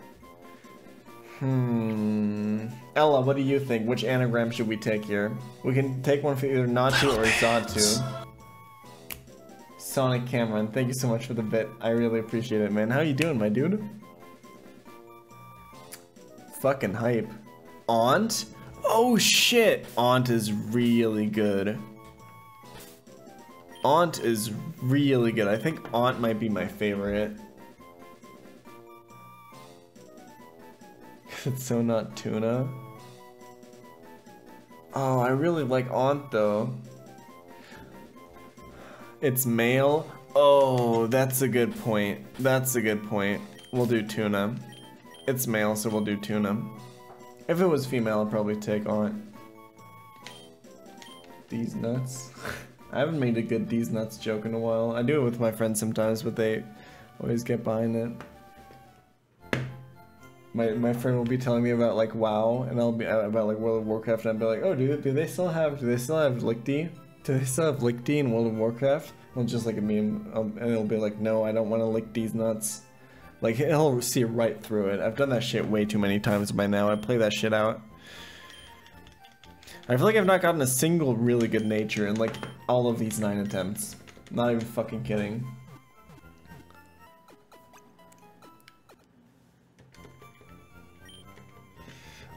Hmm. Ella, what do you think? Which anagram should we take here? We can take one for either Natu or Zatu. Sonic Cameron, thank you so much for the bit. I really appreciate it, man. How you doing, my dude? Fucking hype. Aunt? Oh shit! Aunt is really good. Aunt is really good. I think Aunt might be my favorite. it's so not tuna. Oh, I really like Aunt though. It's male. Oh, that's a good point. That's a good point. We'll do tuna. It's male, so we'll do tuna. If it was female, I'd probably take Aunt. These nuts. I haven't made a good these nuts joke in a while. I do it with my friends sometimes, but they always get behind it my my friend will be telling me about like WoW, and I'll be uh, about like World of Warcraft, and I'll be like, oh, do do they still have do they still have Lichty? Do they still have Lichty in World of Warcraft? And just like a meme, um, and it'll be like, no, I don't want to lick these nuts. Like he'll see right through it. I've done that shit way too many times by now. I play that shit out. I feel like I've not gotten a single really good nature in like all of these nine attempts. Not even fucking kidding.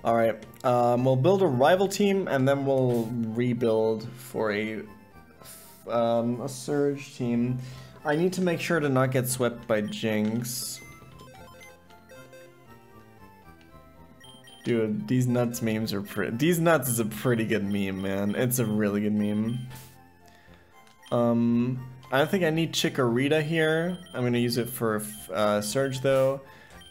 Alright, um, we'll build a rival team and then we'll rebuild for a, um, a Surge team. I need to make sure to not get swept by Jynx. Dude, these nuts memes are pretty- these nuts is a pretty good meme, man. It's a really good meme. Um, I think I need Chikorita here. I'm gonna use it for uh, Surge though.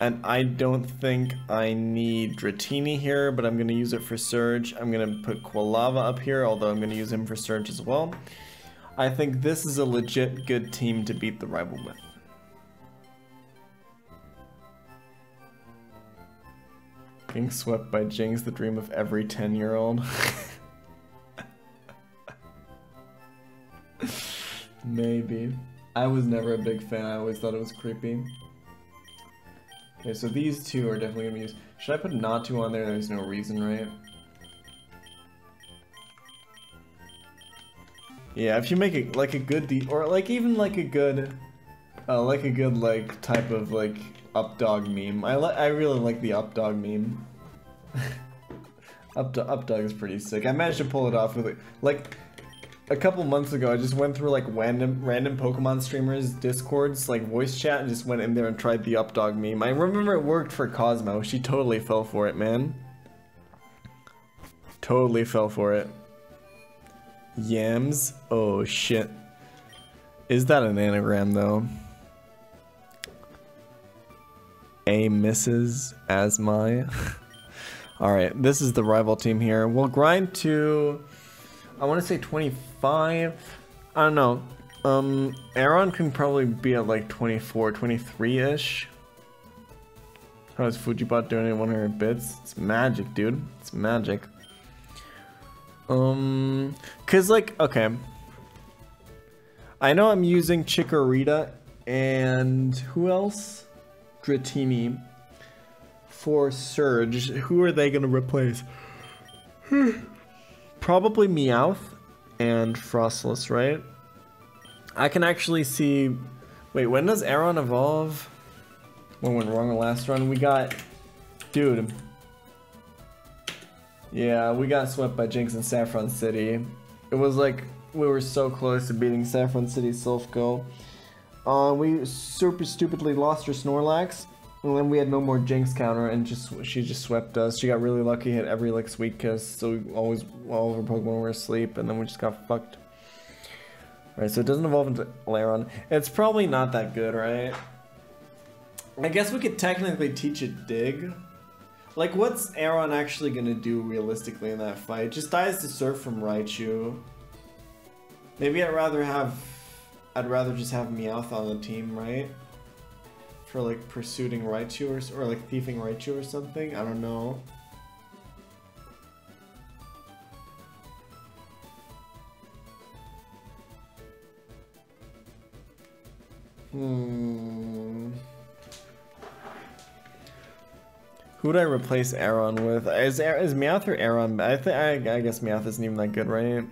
And I don't think I need Dratini here, but I'm going to use it for Surge. I'm going to put Quilava up here, although I'm going to use him for Surge as well. I think this is a legit good team to beat the rival with. Being swept by Jynx the dream of every 10-year-old. Maybe. I was never a big fan, I always thought it was creepy. Okay, so these two are definitely gonna be used. Should I put Natu on there? There's no reason, right? Yeah, if you make it like a good or like even like a good, uh, like a good like type of like updog meme. I I really like the updog meme. up updog is pretty sick. I managed to pull it off with it. Like a couple months ago, I just went through like random random Pokemon streamers Discords like voice chat and just went in there and tried the Updog meme. I remember it worked for Cosmo. She totally fell for it, man. Totally fell for it. Yams? Oh shit. Is that an anagram though? A misses as my. Alright, this is the rival team here. We'll grind to I want to say 25. I don't know. Um, Aron can probably be at like 24, 23-ish. How is Fujibot doing at 100 bits? It's magic, dude. It's magic. Um, cause like, okay. I know I'm using Chikorita and who else? Dratini for Surge. Who are they gonna replace? probably Meowth and Frostless, right? I can actually see... Wait, when does Aron evolve? What went wrong the last run? We got... Dude. Yeah, we got swept by Jynx in Saffron City. It was like, we were so close to beating Saffron City Silph Co. Uh, we super stupidly lost our Snorlax. And then we had no more Jynx counter, and just she just swept us. She got really lucky, hit every like Sweet so we always all of our Pokemon were asleep, and then we just got fucked. Right, so it doesn't evolve into Lairon. It's probably not that good, right? I guess we could technically teach it Dig. Like, what's Aron actually gonna do realistically in that fight? Just dies to Surf from Raichu. Maybe I'd rather have... I'd rather just have Meowth on the team, right? For like pursuing Raichu or, or like thieving Raichu or something, I don't know. Hmm. Who would I replace Aron with? Is, is Meowth or Aron? I think I, I guess Meowth isn't even that good, right?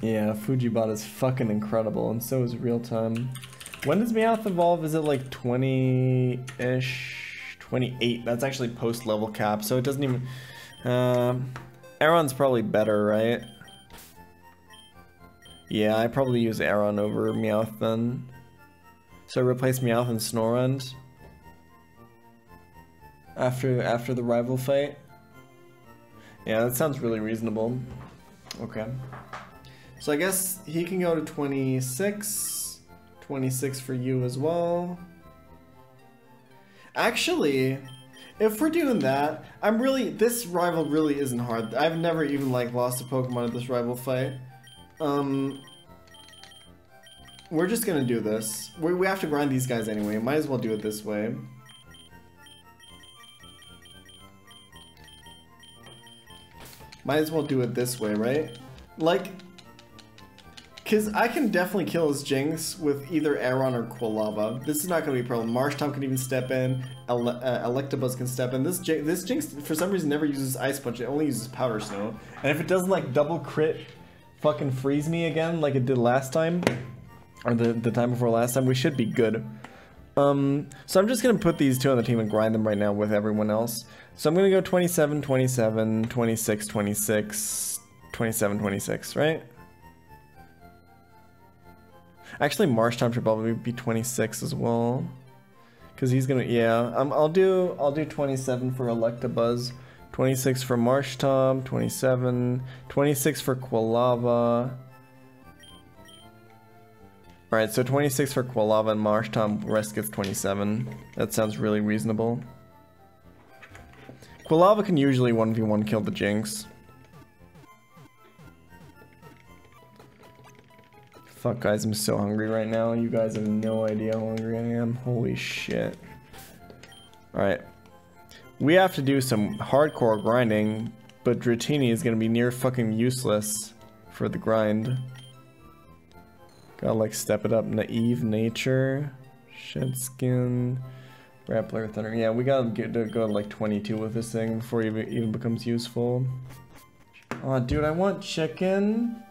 Yeah, Fujibot is fucking incredible, and so is Real Time. When does Meowth evolve? Is it like 20-ish? 28. That's actually post-level cap, so it doesn't even... Um, Aron's probably better, right? Yeah, I probably use Aron over Meowth then. So replace Meowth and Snorunt after after the rival fight. Yeah, that sounds really reasonable. Okay. So I guess he can go to 26. 26 for you as well. Actually, if we're doing that, I'm really, this rival really isn't hard. I've never even like lost a Pokemon at this rival fight. Um, we're just gonna do this. We, we have to grind these guys anyway. Might as well do it this way. Might as well do it this way, right? Like, because I can definitely kill his Jynx with either Aron or Quilava. This is not going to be a problem. Marshtomp can even step in. Ele uh, Electabuzz can step in. This, J this Jynx, for some reason, never uses Ice Punch. It only uses Powder Snow. And if it doesn't, like, double crit fucking freeze me again like it did last time, or the, the time before last time, we should be good. Um, so I'm just going to put these two on the team and grind them right now with everyone else. So I'm going to go 27, 27, 26, 26, 27, 26, right? Actually, Marshtomp should probably be 26 as well. Cause he's gonna, yeah. Um, I'll do, I'll do 27 for Electabuzz, 26 for Marshtomp, 27, 26 for Quilava. Alright, so 26 for Quilava and Marshtomp, rest gets 27. That sounds really reasonable. Quilava can usually 1v1 kill the Jynx. Fuck guys, I'm so hungry right now. You guys have no idea how hungry I am. Holy shit. Alright. We have to do some hardcore grinding, but Dratini is gonna be near fucking useless for the grind. Gotta like step it up. Naive Nature. Shed Skin. Grappler Thunder. Yeah, we gotta get to go to like 22 with this thing before it even becomes useful. Oh, dude, I want chicken.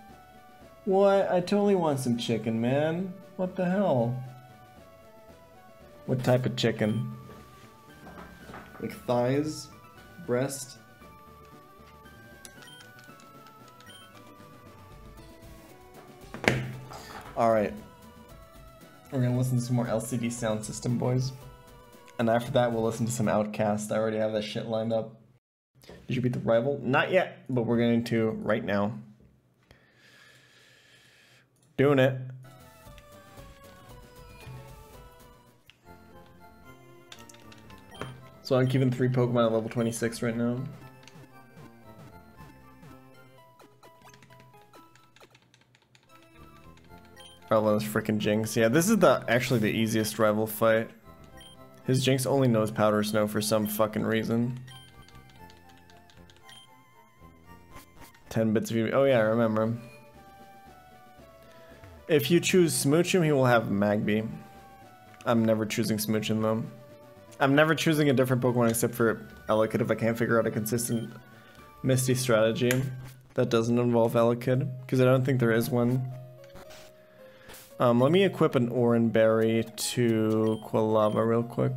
What? I totally want some chicken, man. What the hell? What type of chicken? Like thighs? Breast? Alright. We're gonna listen to some more LCD Soundsystem, boys. And after that, we'll listen to some OutKast. I already have that shit lined up. Did you beat the rival? Not yet, but we're going to right now. Doing it. So I'm keeping three Pokemon at level 26 right now. This freaking Jynx. Yeah, this is the actually the easiest rival fight. His Jynx only knows Powder Snow for some fucking reason. 10 bits of EV. Oh yeah, I remember. If you choose Smoochum, he will have Magby. I'm never choosing Smoochum though. I'm never choosing a different Pokemon except for Elekid if I can't figure out a consistent Misty strategy that doesn't involve Elekid, because I don't think there is one. Um, let me equip an Oran Berry to Quilava real quick.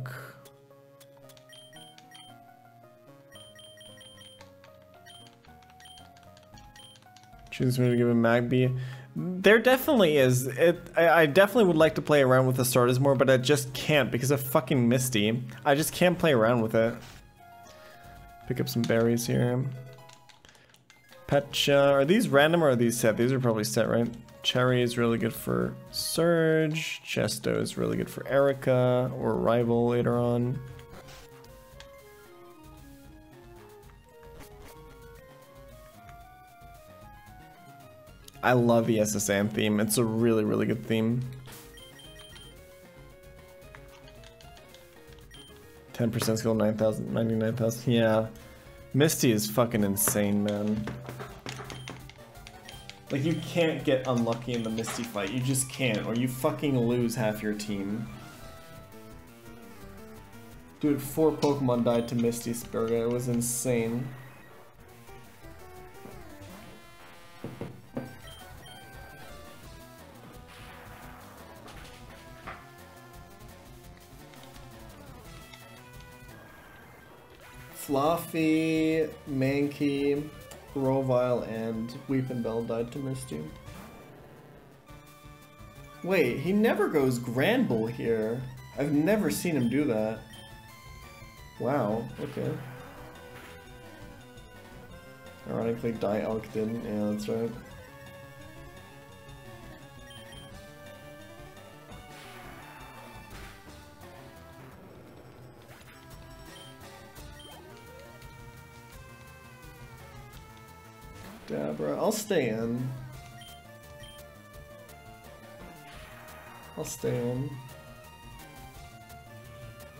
Choose me to give him Magby. There definitely is. It. I, I, definitely would like to play around with the starters more, but I just can't because of fucking Misty. I just can't play around with it. Pick up some berries here. Pecha. Are these random or are these set? These are probably set, right? Cheri is really good for Surge. Chesto is really good for Erika or Rival later on. I love the SS Anne theme. It's a really, really good theme. 10% skill, 9,000, 99,000. Yeah. Misty is fucking insane, man. Like, you can't get unlucky in the Misty fight. You just can't, or you fucking lose half your team. Dude, four Pokemon died to Misty Spurga. It was insane. Fluffy, Mankey, Grovyle, and Weepinbell died to Misty. Wait, he never goes Granbull here. I've never seen him do that. Wow, okay. Ironically, Dialk didn't. Yeah, that's right. Dabra, I'll stay in. I'll stay in.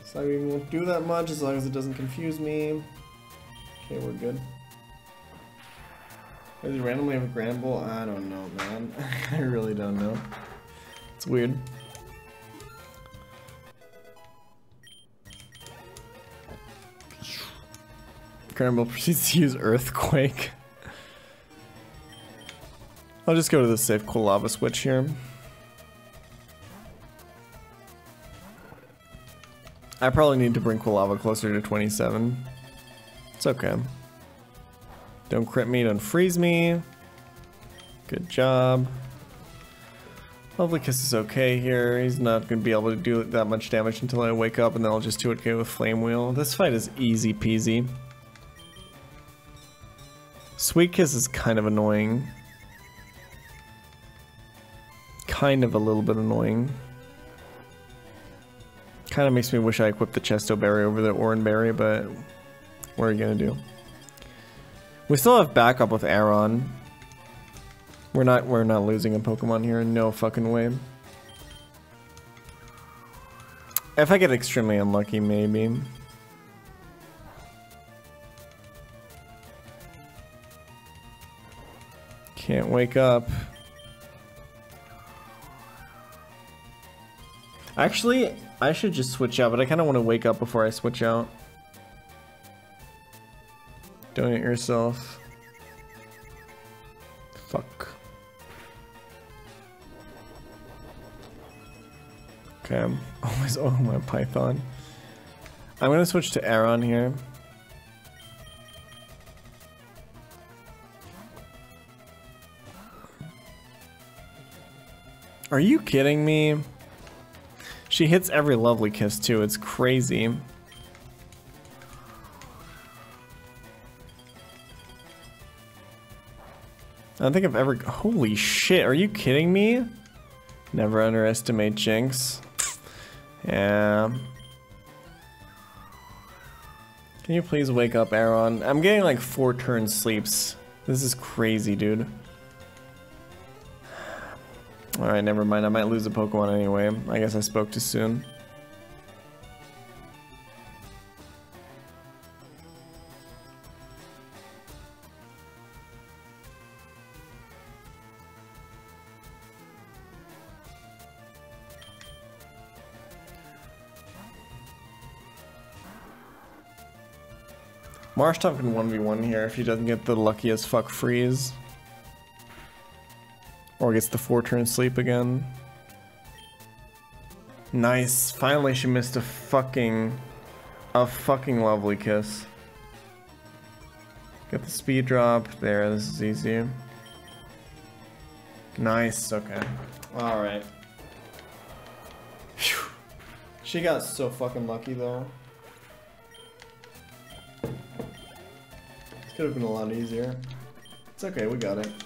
So I won't do that much as long as it doesn't confuse me. Okay, we're good. Does he randomly have a Granbull? I don't know, man. I really don't know. It's weird. Granbull proceeds to use Earthquake. I'll just go to the safe Quilava switch here. I probably need to bring Quilava closer to 27. It's okay. Don't crit me, don't freeze me. Good job. Lovely Kiss is okay here. He's not going to be able to do that much damage until I wake up, and then I'll just do it okay with Flame Wheel. This fight is easy peasy. Sweet Kiss is kind of annoying. Kind of a little bit annoying. Kind of makes me wish I equipped the Chesto Berry over the Oran Berry, but what are you gonna do? We still have backup with Aron. We're not we're not losing a Pokemon here, in no fucking way. If I get extremely unlucky, maybe. Can't wake up. Actually, I should just switch out, but I kind of want to wake up before I switch out. Donate yourself. Fuck. Okay, I'm always oh my python. I'm gonna switch to Aron here. Are you kidding me? She hits every lovely kiss too, it's crazy. I don't think I've ever- holy shit, are you kidding me? Never underestimate Jynx. Yeah. Can you please wake up, Aron? I'm getting like four turn sleeps. This is crazy, dude. Alright, never mind. I might lose a Pokemon anyway. I guess I spoke too soon. Marshtomp can 1v1 here if he doesn't get the lucky as fuck freeze. Or gets the four turn sleep again. Nice. Finally she missed a fucking... A fucking lovely kiss. Get the speed drop. There, this is easy. Nice, okay. Alright. She got so fucking lucky though. This could have been a lot easier. It's okay, we got it.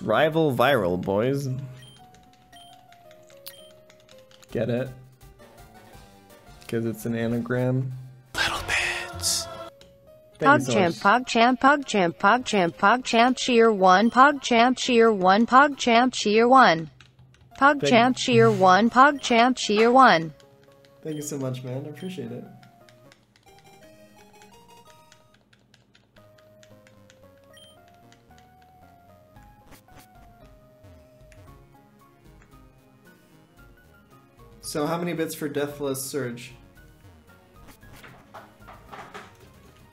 It's rival viral, boys. Get it? Because it's an anagram. Little bits. PogChamp, PogChamp, PogChamp, PogChamp, PogChamp, Cheer 1, PogChamp, Cheer 1, PogChamp, Cheer 1. PogChamp, Cheer 1, PogChamp, Cheer 1. Thank you so much, man. I appreciate it. So how many bits for Deathless Surge?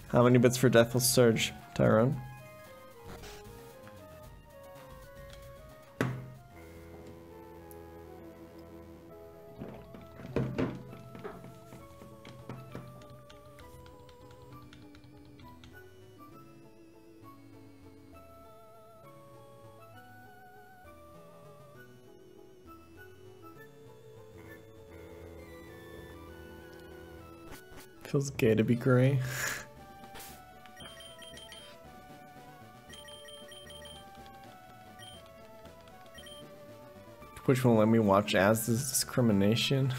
How many bits for Deathless Surge, Tyrone? Feels gay to be gray. Which won't let me watch as this discrimination?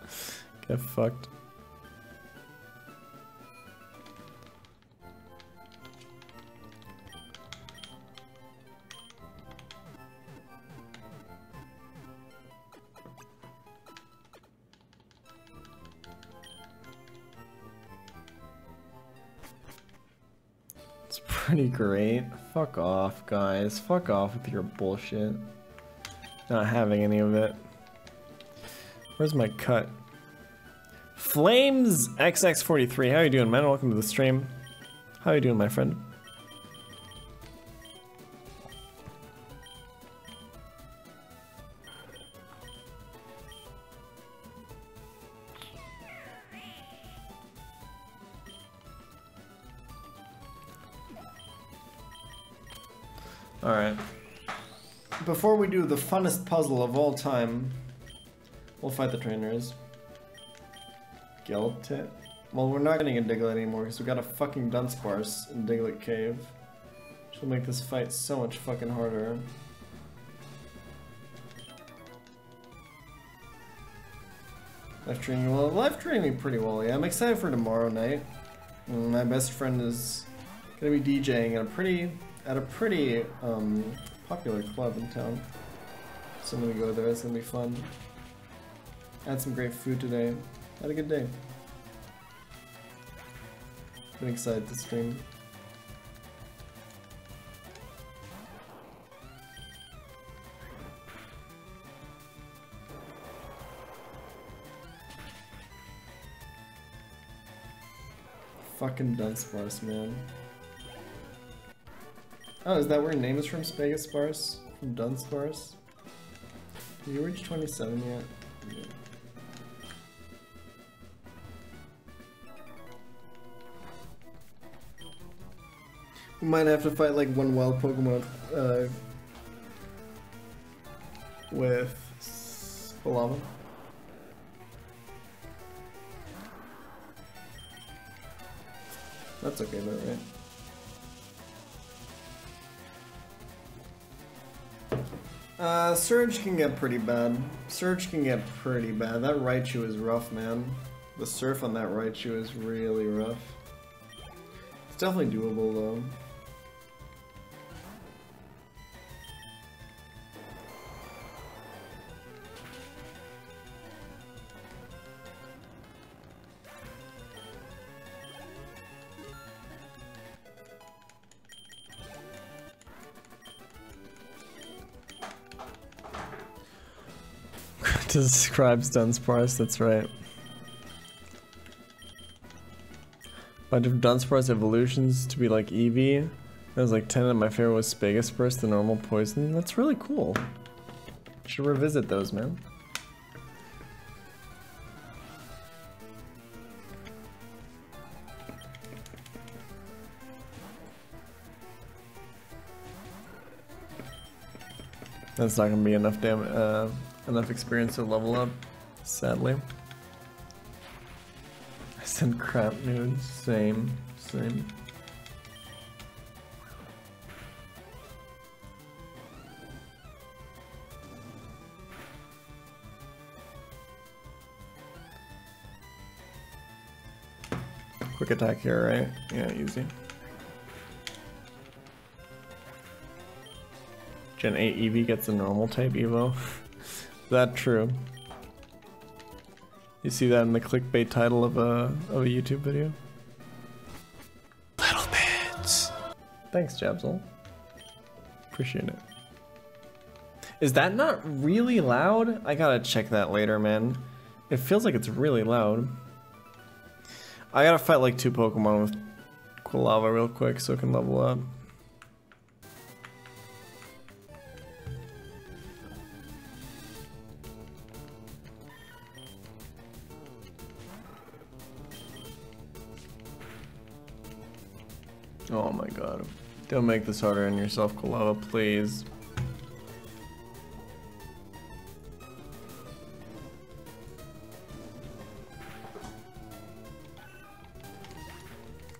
Get fucked. Pretty great. Fuck off, guys. Fuck off with your bullshit. Not having any of it. Where's my cut? Flames XX43. How you doing, man? Welcome to the stream. How you doing, my friend? The funnest puzzle of all time, we'll fight the trainers. Guilt it. Well, we're not getting a Diglett anymore because we got a fucking Dunsparce in Diglett Cave. Which will make this fight so much fucking harder. Life training well, life training pretty well, yeah. I'm excited for tomorrow night. Mm, My best friend is gonna be DJing at a pretty at a pretty um, popular club in town. So I'm gonna go there, it's gonna be fun. Had some great food today. Had a good day. Been excited to stream. Fucking Dunsparce, man. Oh, is that where your name is from, Spegasparse? From Dunsparce? Did you reach 27 yet? We might have to fight like one wild Pokemon uh, with Spalama. That's okay though, right? Uh, Surge can get pretty bad. Surge can get pretty bad. That Raichu is rough, man. The surf on that Raichu is really rough. It's definitely doable, though. To describes Dunsparce, that's right. Bunch of Dunsparce evolutions to be like Eevee. That was like 10 and my favorite was Spegasparce, the normal poison. That's really cool. Should revisit those, man. That's not gonna be enough damage. uh, enough experience to level up, sadly. I send crap nudes, same, same. Quick attack here, right? Yeah, easy. Gen 8 Eevee gets a normal type Evo. Is that true? You see that in the clickbait title of a of a YouTube video? Little bits. Thanks, Jabzel. Appreciate it. Is that not really loud? I gotta check that later, man. It feels like it's really loud. I gotta fight like two Pokemon with Quilava real quick so I can level up. Don't make this harder on yourself, Quilava, please.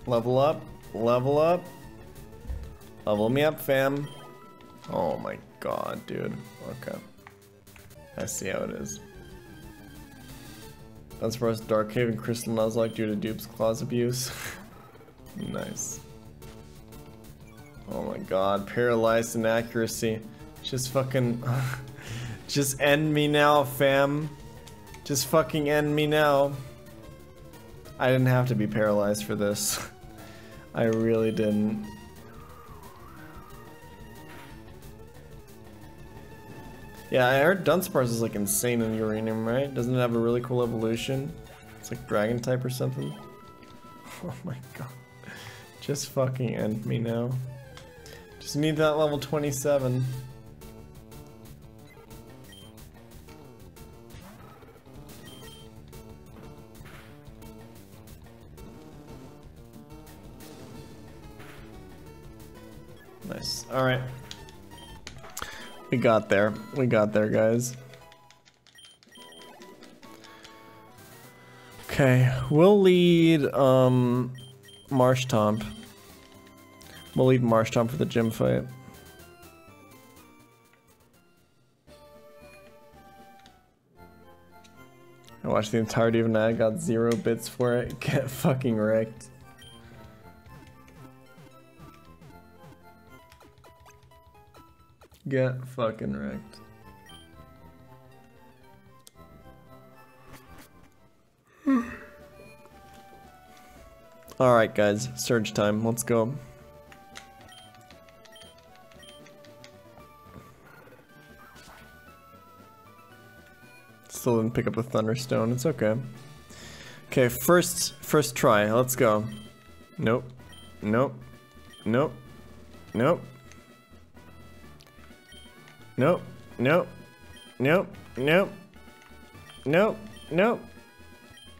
Level up, level up. Level me up, fam. Oh my god, dude. Okay. I see how it is. That's for us Dark Cave and Crystal Nuzlocke due to Dupe's Claws abuse. nice. Oh my god, paralyzed inaccuracy. Just fucking... just end me now, fam. Just fucking end me now. I didn't have to be paralyzed for this. I really didn't. Yeah, I heard Dunsparce is like insane in Uranium, right? Doesn't it have a really cool evolution? It's like Dragon type or something. Oh my god. Just fucking end me now. Just need that level 27. Nice. Alright. We got there. We got there, guys. Okay, we'll lead um Marshtomp. We'll lead Marshtomp for the gym fight. I watched the entirety of I got zero bits for it. Get fucking wrecked. Get fucking wrecked. Alright guys, surge time, let's go. Still didn't pick up the Thunderstone, it's okay. Okay, first, first try, let's go. Nope, nope, nope, nope. Nope, nope, nope, nope, nope, nope,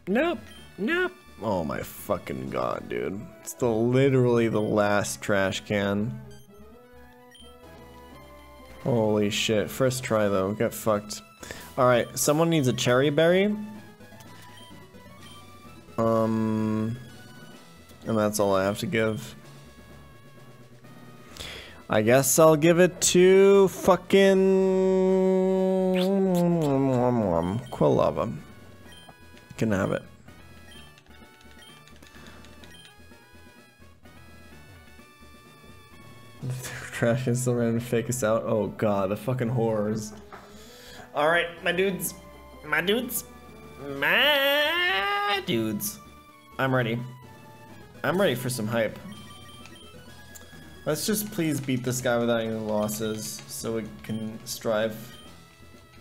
nope, nope. Oh my fucking god, dude. It's the literally the last trash can. Holy shit. First try though, get fucked. Alright, someone needs a Cheri berry. Um, and that's all I have to give. I guess I'll give it to fucking Quilava. Can have it. Trash is still to fake us out. Oh god, the fucking horrors. Alright, my dudes. My dudes. My dudes. I'm ready. I'm ready for some hype. Let's just please beat this guy without any losses, so we can strive.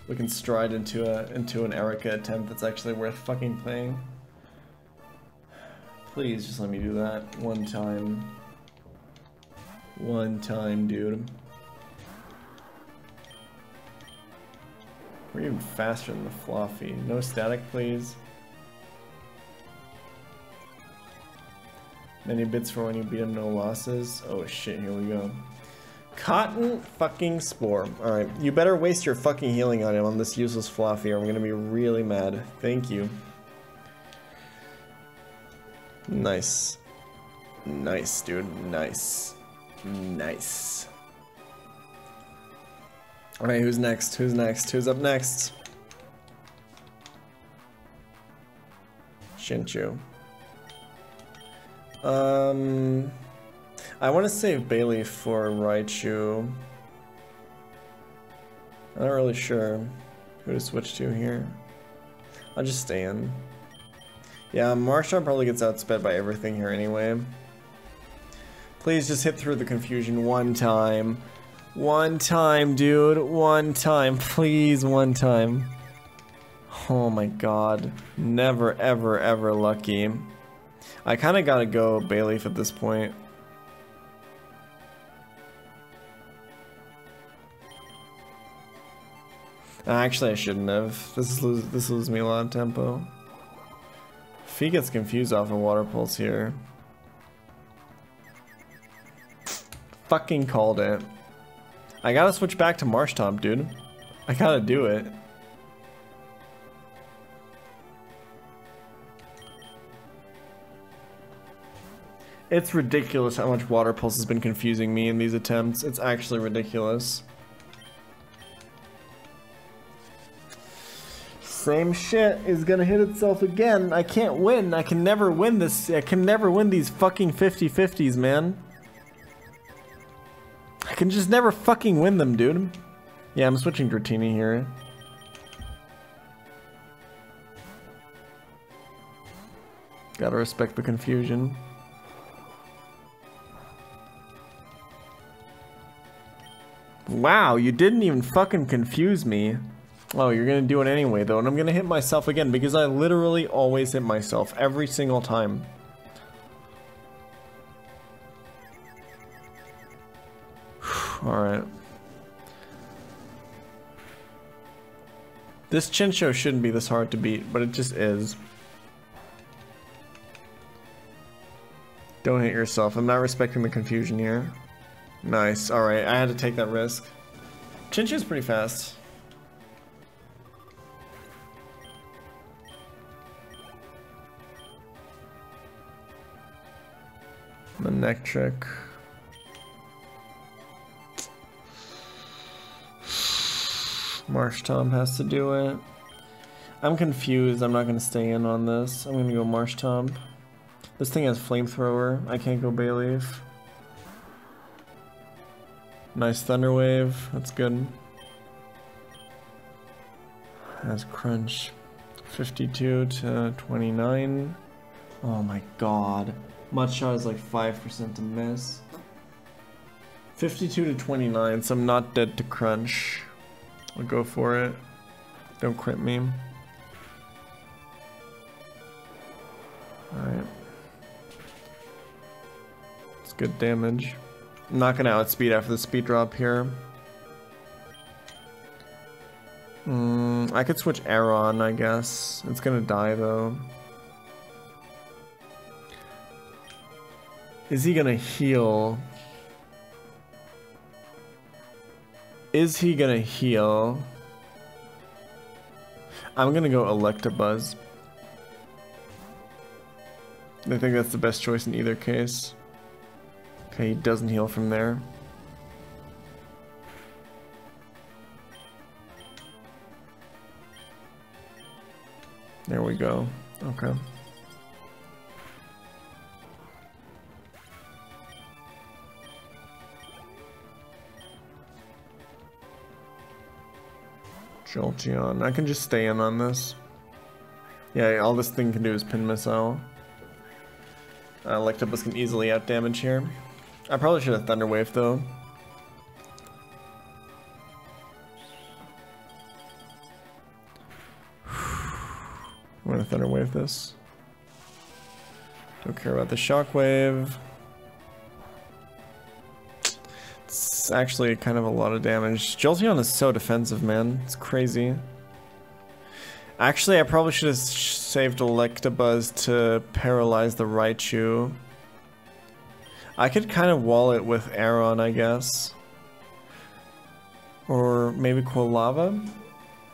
We can stride into a into an Erika attempt that's actually worth fucking playing. Please just let me do that one time. One time, dude. We're even faster than the Fluffy. No static, please. Many bits for when you beat him, no losses. Oh shit, here we go. Cotton fucking Spore. Alright, you better waste your fucking healing on him on this useless Fluffy or I'm gonna be really mad. Thank you. Nice. Nice, dude. Nice. Nice. Alright, who's next? Who's next? Who's up next? Chinchou. Um, I want to save Bayleef for Raichu. I'm not really sure who to switch to here. I'll just stay in. Yeah, Marshall probably gets outsped by everything here anyway. Please just hit through the confusion one time. One time, dude. One time. Please, one time. Oh my god. Never, ever, ever lucky. I kind of gotta go Bayleef at this point. Actually, I shouldn't have. This is lose this loses me a lot of tempo. If he gets confused off of water pulse here. Fucking called it. I gotta switch back to Marshtomp, dude. I gotta do it. It's ridiculous how much Water Pulse has been confusing me in these attempts. It's actually ridiculous. Same shit is gonna hit itself again. I can't win. I can never win this. I can never win these fucking 50-50s, man. Can just never fucking win them, dude. Yeah, I'm switching Dratini here. Gotta respect the confusion. Wow, you didn't even fucking confuse me. Oh, you're gonna do it anyway though, and I'm gonna hit myself again because I literally always hit myself every single time. Alright. This Chinchou shouldn't be this hard to beat, but it just is. Don't hit yourself. I'm not respecting the confusion here. Nice. Alright, I had to take that risk. Chinchou's pretty fast. Manectric. Marshtomp has to do it. I'm confused. I'm not going to stay in on this. I'm going to go Marshtomp. This thing has Flamethrower. I can't go Bayleef. Nice Thunder Wave. That's good. Has Crunch. 52 to 29. Oh my god. Mudshot is like 5% to miss. 52 to 29, so I'm not dead to Crunch. I'll go for it. Don't crit me. Alright. It's good damage. I'm not gonna outspeed after the speed drop here. Mm, I could switch Aron, I guess. It's gonna die though. Is he gonna heal? Is he gonna heal? I'm gonna go Electabuzz. I think that's the best choice in either case. Okay, he doesn't heal from there. There we go. Okay. Jolteon. I can just stay in on this. Yeah, all this thing can do is pin missile. Uh, Electabuzz can easily out damage here. I probably should have Thunder Wave though. I'm gonna Thunder Wave this. Don't care about the Shockwave. Actually kind of a lot of damage. Jolteon is so defensive, man. It's crazy. Actually, I probably should have saved Electabuzz to paralyze the Raichu. I could kind of wall it with Aron, I guess. Or maybe Quilava?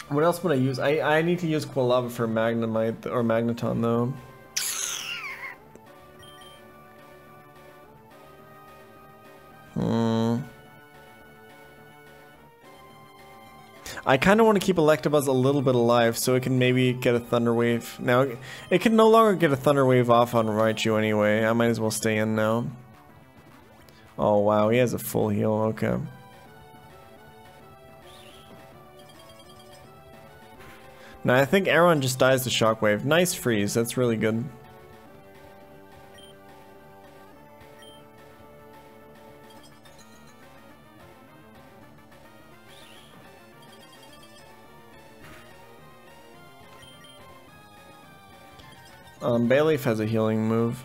What else would I use? I, I need to use Quilava for Magnemite or Magneton though. I kind of want to keep Electabuzz a little bit alive so it can maybe get a Thunder Wave. Now, it can no longer get a Thunder Wave off on Raichu anyway. I might as well stay in now. Oh wow, he has a full heal, okay. Now I think Aron just dies to Shockwave. Nice freeze, that's really good. Um, Bayleef has a healing move.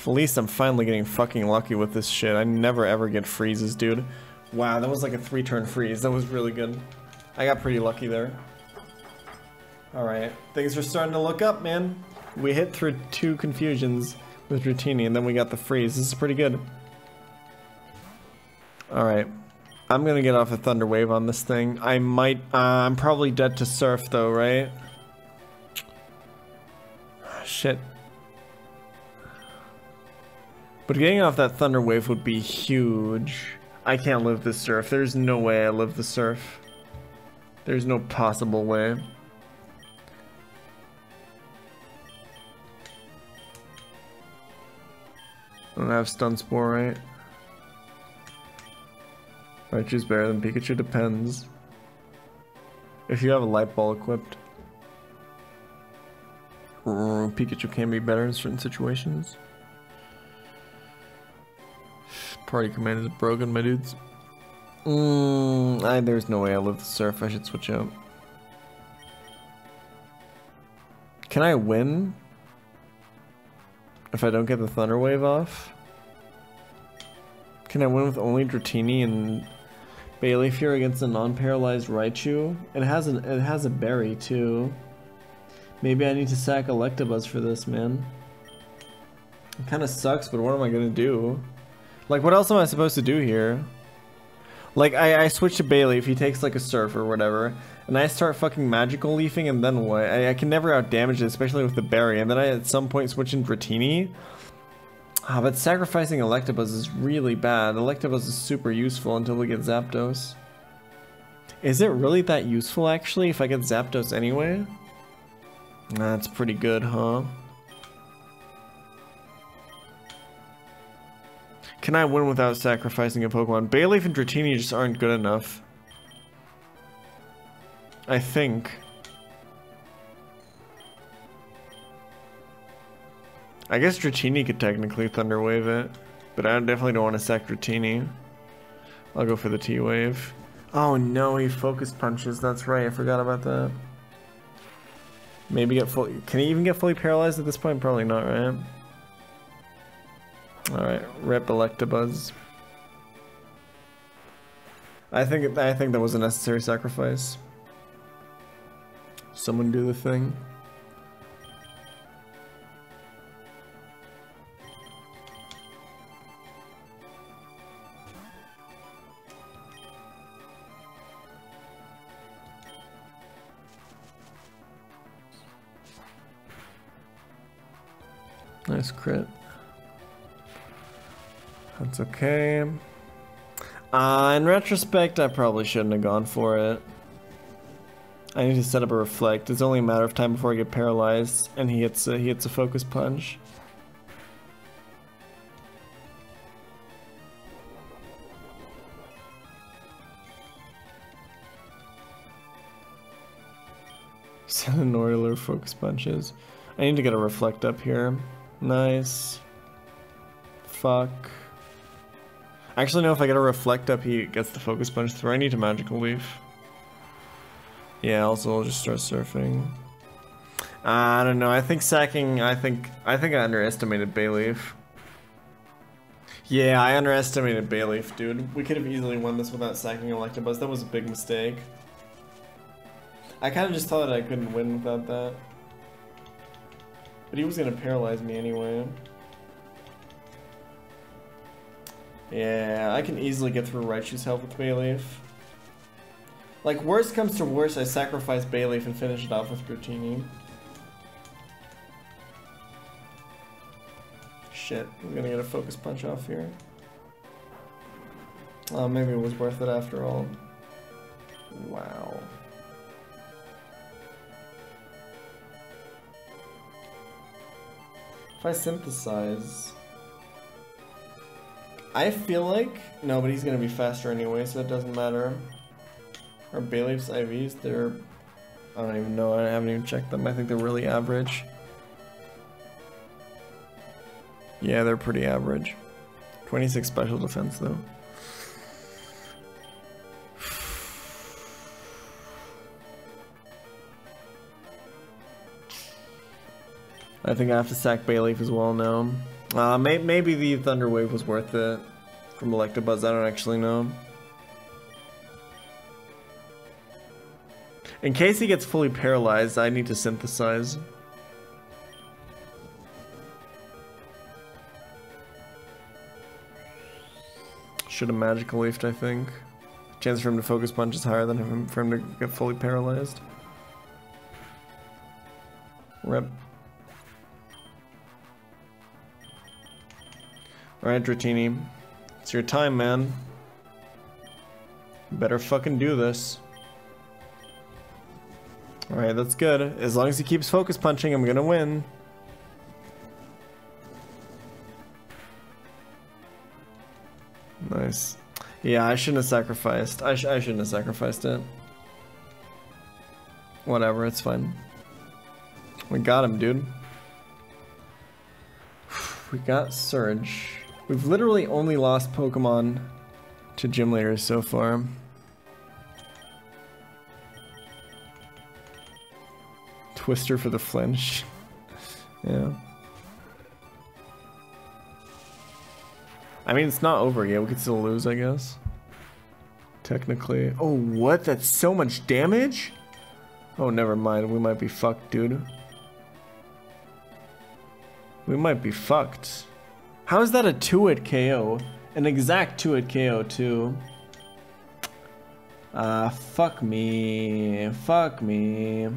At least I'm finally getting fucking lucky with this shit. I never ever get freezes, dude. Wow, that was like a three turn freeze. That was really good. I got pretty lucky there. Alright, things are starting to look up, man. We hit through two confusions with Dratini, and then we got the freeze. This is pretty good. Alright. I'm gonna get off a Thunder Wave on this thing. I might, uh, I'm probably dead to Surf though, right? Shit. But getting off that Thunder Wave would be huge. I can't live the Surf. There's no way I live the Surf. There's no possible way. I don't have Stun Spore, right? Raichu's better than Pikachu, depends. If you have a Light Ball equipped. Pikachu can be better in certain situations. Party command is broken, my dudes. Mm, there's no way I live the surf. I should switch out. Can I win? If I don't get the Thunder Wave off? Can I win with only Dratini and Bayleef here against a non-paralyzed Raichu? It has an it has a berry too. Maybe I need to sack Electabuzz for this, man. It kind of sucks, but what am I gonna do? Like, what else am I supposed to do here? Like, I, I switch to Bayleef if he takes like a Surf or whatever, and I start fucking Magical Leafing, and then what? I, I can never outdamage it, especially with the Berry, and then I at some point switch in Dratini? Ah, but sacrificing Electabuzz is really bad. Electabuzz is super useful until we get Zapdos. Is it really that useful, actually, if I get Zapdos anyway? That's pretty good, huh? Can I win without sacrificing a Pokemon? Bayleef and Dratini just aren't good enough. I think. I guess Dratini could technically Thunder Wave it, but I definitely don't want to sack Dratini. I'll go for the T-Wave. Oh no, he Focus Punches, that's right, I forgot about that. Maybe get fully, can he even get fully paralyzed at this point? Probably not, right? Alright, rip Electabuzz. I think I think that was a necessary sacrifice. Someone do the thing. Nice crit. That's okay. Uh, in retrospect, I probably shouldn't have gone for it. I need to set up a reflect. It's only a matter of time before I get paralyzed, and he hits a, he hits a focus punch. Send an focus punches. I need to get a reflect up here. Nice. Fuck. Actually, no, if I get a reflect up, he gets the focus punch through. I need a magical leaf. Yeah, also I'll just start surfing. I don't know. I think sacking. I think. I think I underestimated Bayleef. Yeah, I underestimated Bayleef, dude. We could have easily won this without sacking Electabuzz. That was a big mistake. I kind of just thought I couldn't win without that. But he was gonna paralyze me anyway. Yeah, I can easily get through Raichu's health with Bayleef. Like, worst comes to worst, I sacrifice Bayleef and finish it off with Dratini. Shit, I'm gonna get a focus punch off here. Oh, maybe it was worth it after all. Wow. If I synthesize... I feel like... nobody's gonna be faster anyway, so it doesn't matter. Our Bayleef's IVs, they're... I don't even know, I haven't even checked them. I think they're really average. Yeah, they're pretty average. 26 special defense though. I think I have to sack Bayleef as well now. Uh, may maybe the Thunder Wave was worth it from Electabuzz, I don't actually know. In case he gets fully paralyzed, I need to synthesize. Should have magical leafed, I think. Chance for him to focus punch is higher than for him to get fully paralyzed. Rip. Alright, Dratini. It's your time, man. better fucking do this. Alright, that's good. As long as he keeps focus punching, I'm gonna win. Nice. Yeah, I shouldn't have sacrificed. I, sh I shouldn't have sacrificed it. Whatever, it's fine. We got him, dude. We got Surge. We've literally only lost Pokemon to gym leaders so far. Twister for the flinch. yeah. I mean, it's not over yet. We could still lose, I guess. Technically. Oh, what? That's so much damage? Oh, never mind. We might be fucked, dude. We might be fucked. How is that a 2-hit KO? An exact 2-hit KO, too. Ah, uh, fuck me. Fuck me.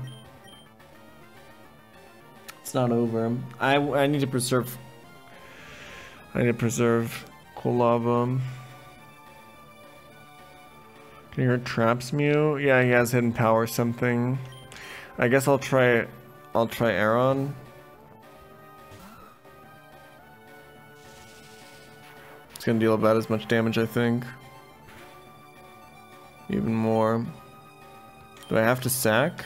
It's not over. I, I need to preserve... I need to preserve Quilava. Can you hear Traps Mew? Yeah, he has hidden power something. I guess I'll try... I'll try Aron. It's gonna deal about as much damage, I think. Even more. Do I have to sack?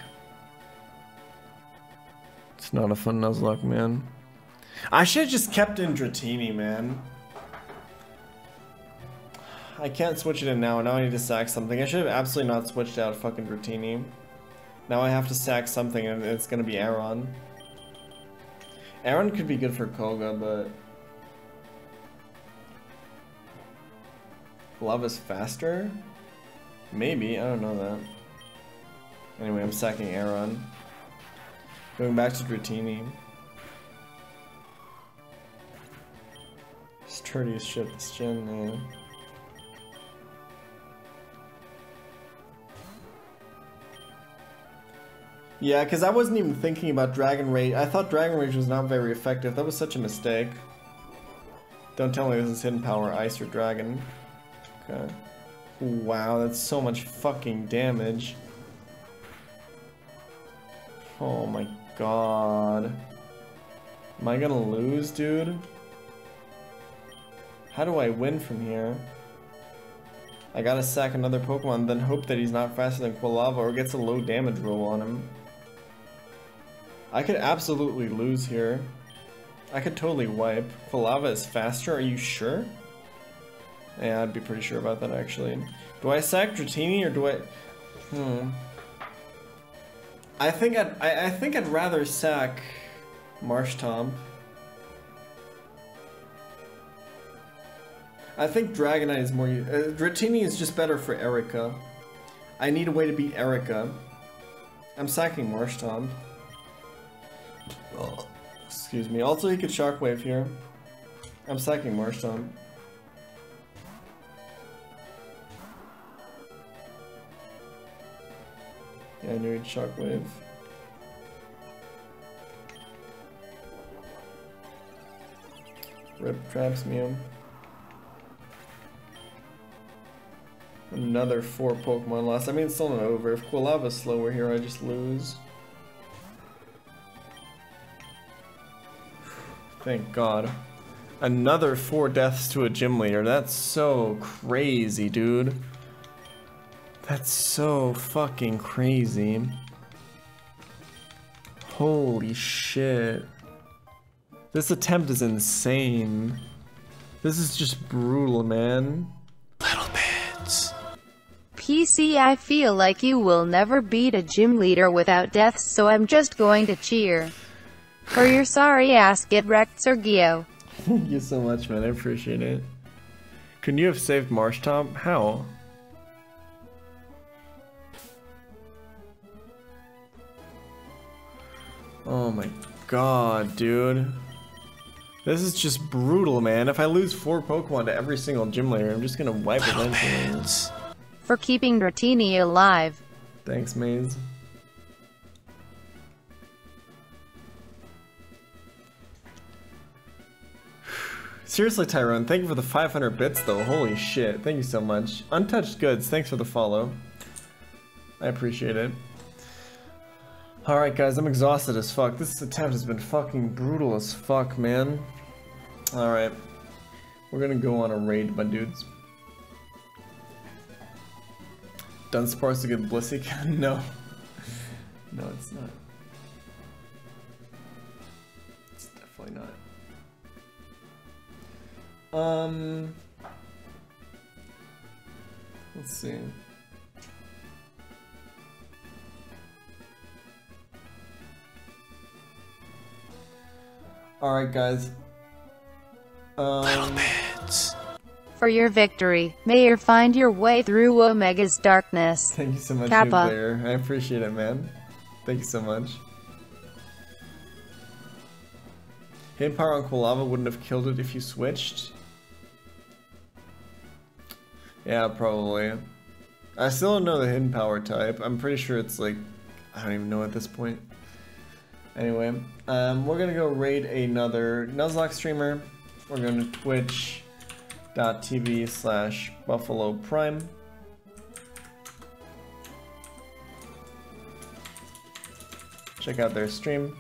It's not a fun Nuzlocke, man. I should have just kept in Dratini, man. I can't switch it in now, now I need to sack something. I should have absolutely not switched out fucking Dratini. Now I have to sack something and it's gonna be Aron. Aron could be good for Koga, but... Love is faster? Maybe, I don't know that. Anyway, I'm sacking Aron. Going back to Dratini. Sturdy as shit this gen, man. Yeah, because I wasn't even thinking about Dragon Rage. I thought Dragon Rage was not very effective. That was such a mistake. Don't tell me this is Hidden Power, Ice or Dragon. Okay. Wow, that's so much fucking damage. Oh my god. Am I gonna lose, dude? How do I win from here? I gotta sack another Pokemon, then hope that he's not faster than Quilava or gets a low damage roll on him. I could absolutely lose here. I could totally wipe. Quilava is faster, are you sure? Yeah, I'd be pretty sure about that actually. Do I sack Dratini or do I... Hmm. I think I'd, I, I think I'd rather sack Marshtomp. I think Dragonite is more... Uh, Dratini is just better for Erika. I need a way to beat Erika. I'm sacking Marshtomp. Oh, excuse me. Also, he could Shockwave here. I'm sacking Marshtomp. Yeah, I knew he'd Shockwave. Rip Traps Mew. Another four Pokemon lost. I mean, it's still not over. If Quilava's slower here, I just lose. Thank God. Another four deaths to a gym leader. That's so crazy, dude. That's so fucking crazy. Holy shit. This attempt is insane. This is just brutal, man. Little bits. PC I feel like you will never beat a gym leader without deaths so I'm just going to cheer. For your sorry ass, get wrecked, Sergio. Thank you so much, man. I appreciate it. Couldn't you have saved Marshtomp? How? Oh my god, dude. This is just brutal, man. If I lose four Pokemon to every single gym leader, I'm just gonna wipe Little eventually. Pants. For keeping Dratini alive. Thanks, Maze. Seriously, Tyrone, thank you for the 500 bits, though. Holy shit. Thank you so much. Untouched Goods, thanks for the follow. I appreciate it. Alright, guys, I'm exhausted as fuck. This attempt has been fucking brutal as fuck, man. Alright. We're gonna go on a raid, my dudes. Dunsparce a good Blissey? no. No, it's not. It's definitely not. Um. Let's see. Alright, guys. Little Um, Pants. For your victory, may you find your way through Omega's darkness. thank you so much, Kappa. Nuclear. I appreciate it, man. Thank you so much. Hidden Power on Quilava wouldn't have killed it if you switched. Yeah, probably. I still don't know the hidden power type. I'm pretty sure it's like, I don't even know at this point. Anyway, um, we're gonna go raid another Nuzlocke streamer. We're going to twitch.tv slash Buffalo Prime. Check out their stream.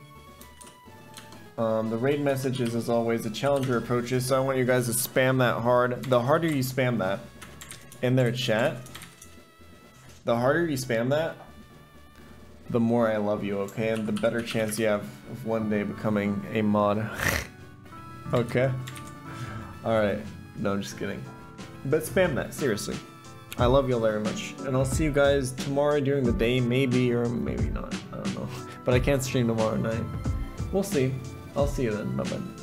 Um, the raid message is, as always, a challenger approaches, so I want you guys to spam that hard. The harder you spam that in their chat, the harder you spam that, the more I love you, okay? And the better chance you have of one day becoming a mod. okay? Alright. No, I'm just kidding. But spam that, seriously. I love you all very much. And I'll see you guys tomorrow during the day, maybe or maybe not. I don't know. But I can't stream tomorrow night. We'll see. I'll see you then. Bye bye.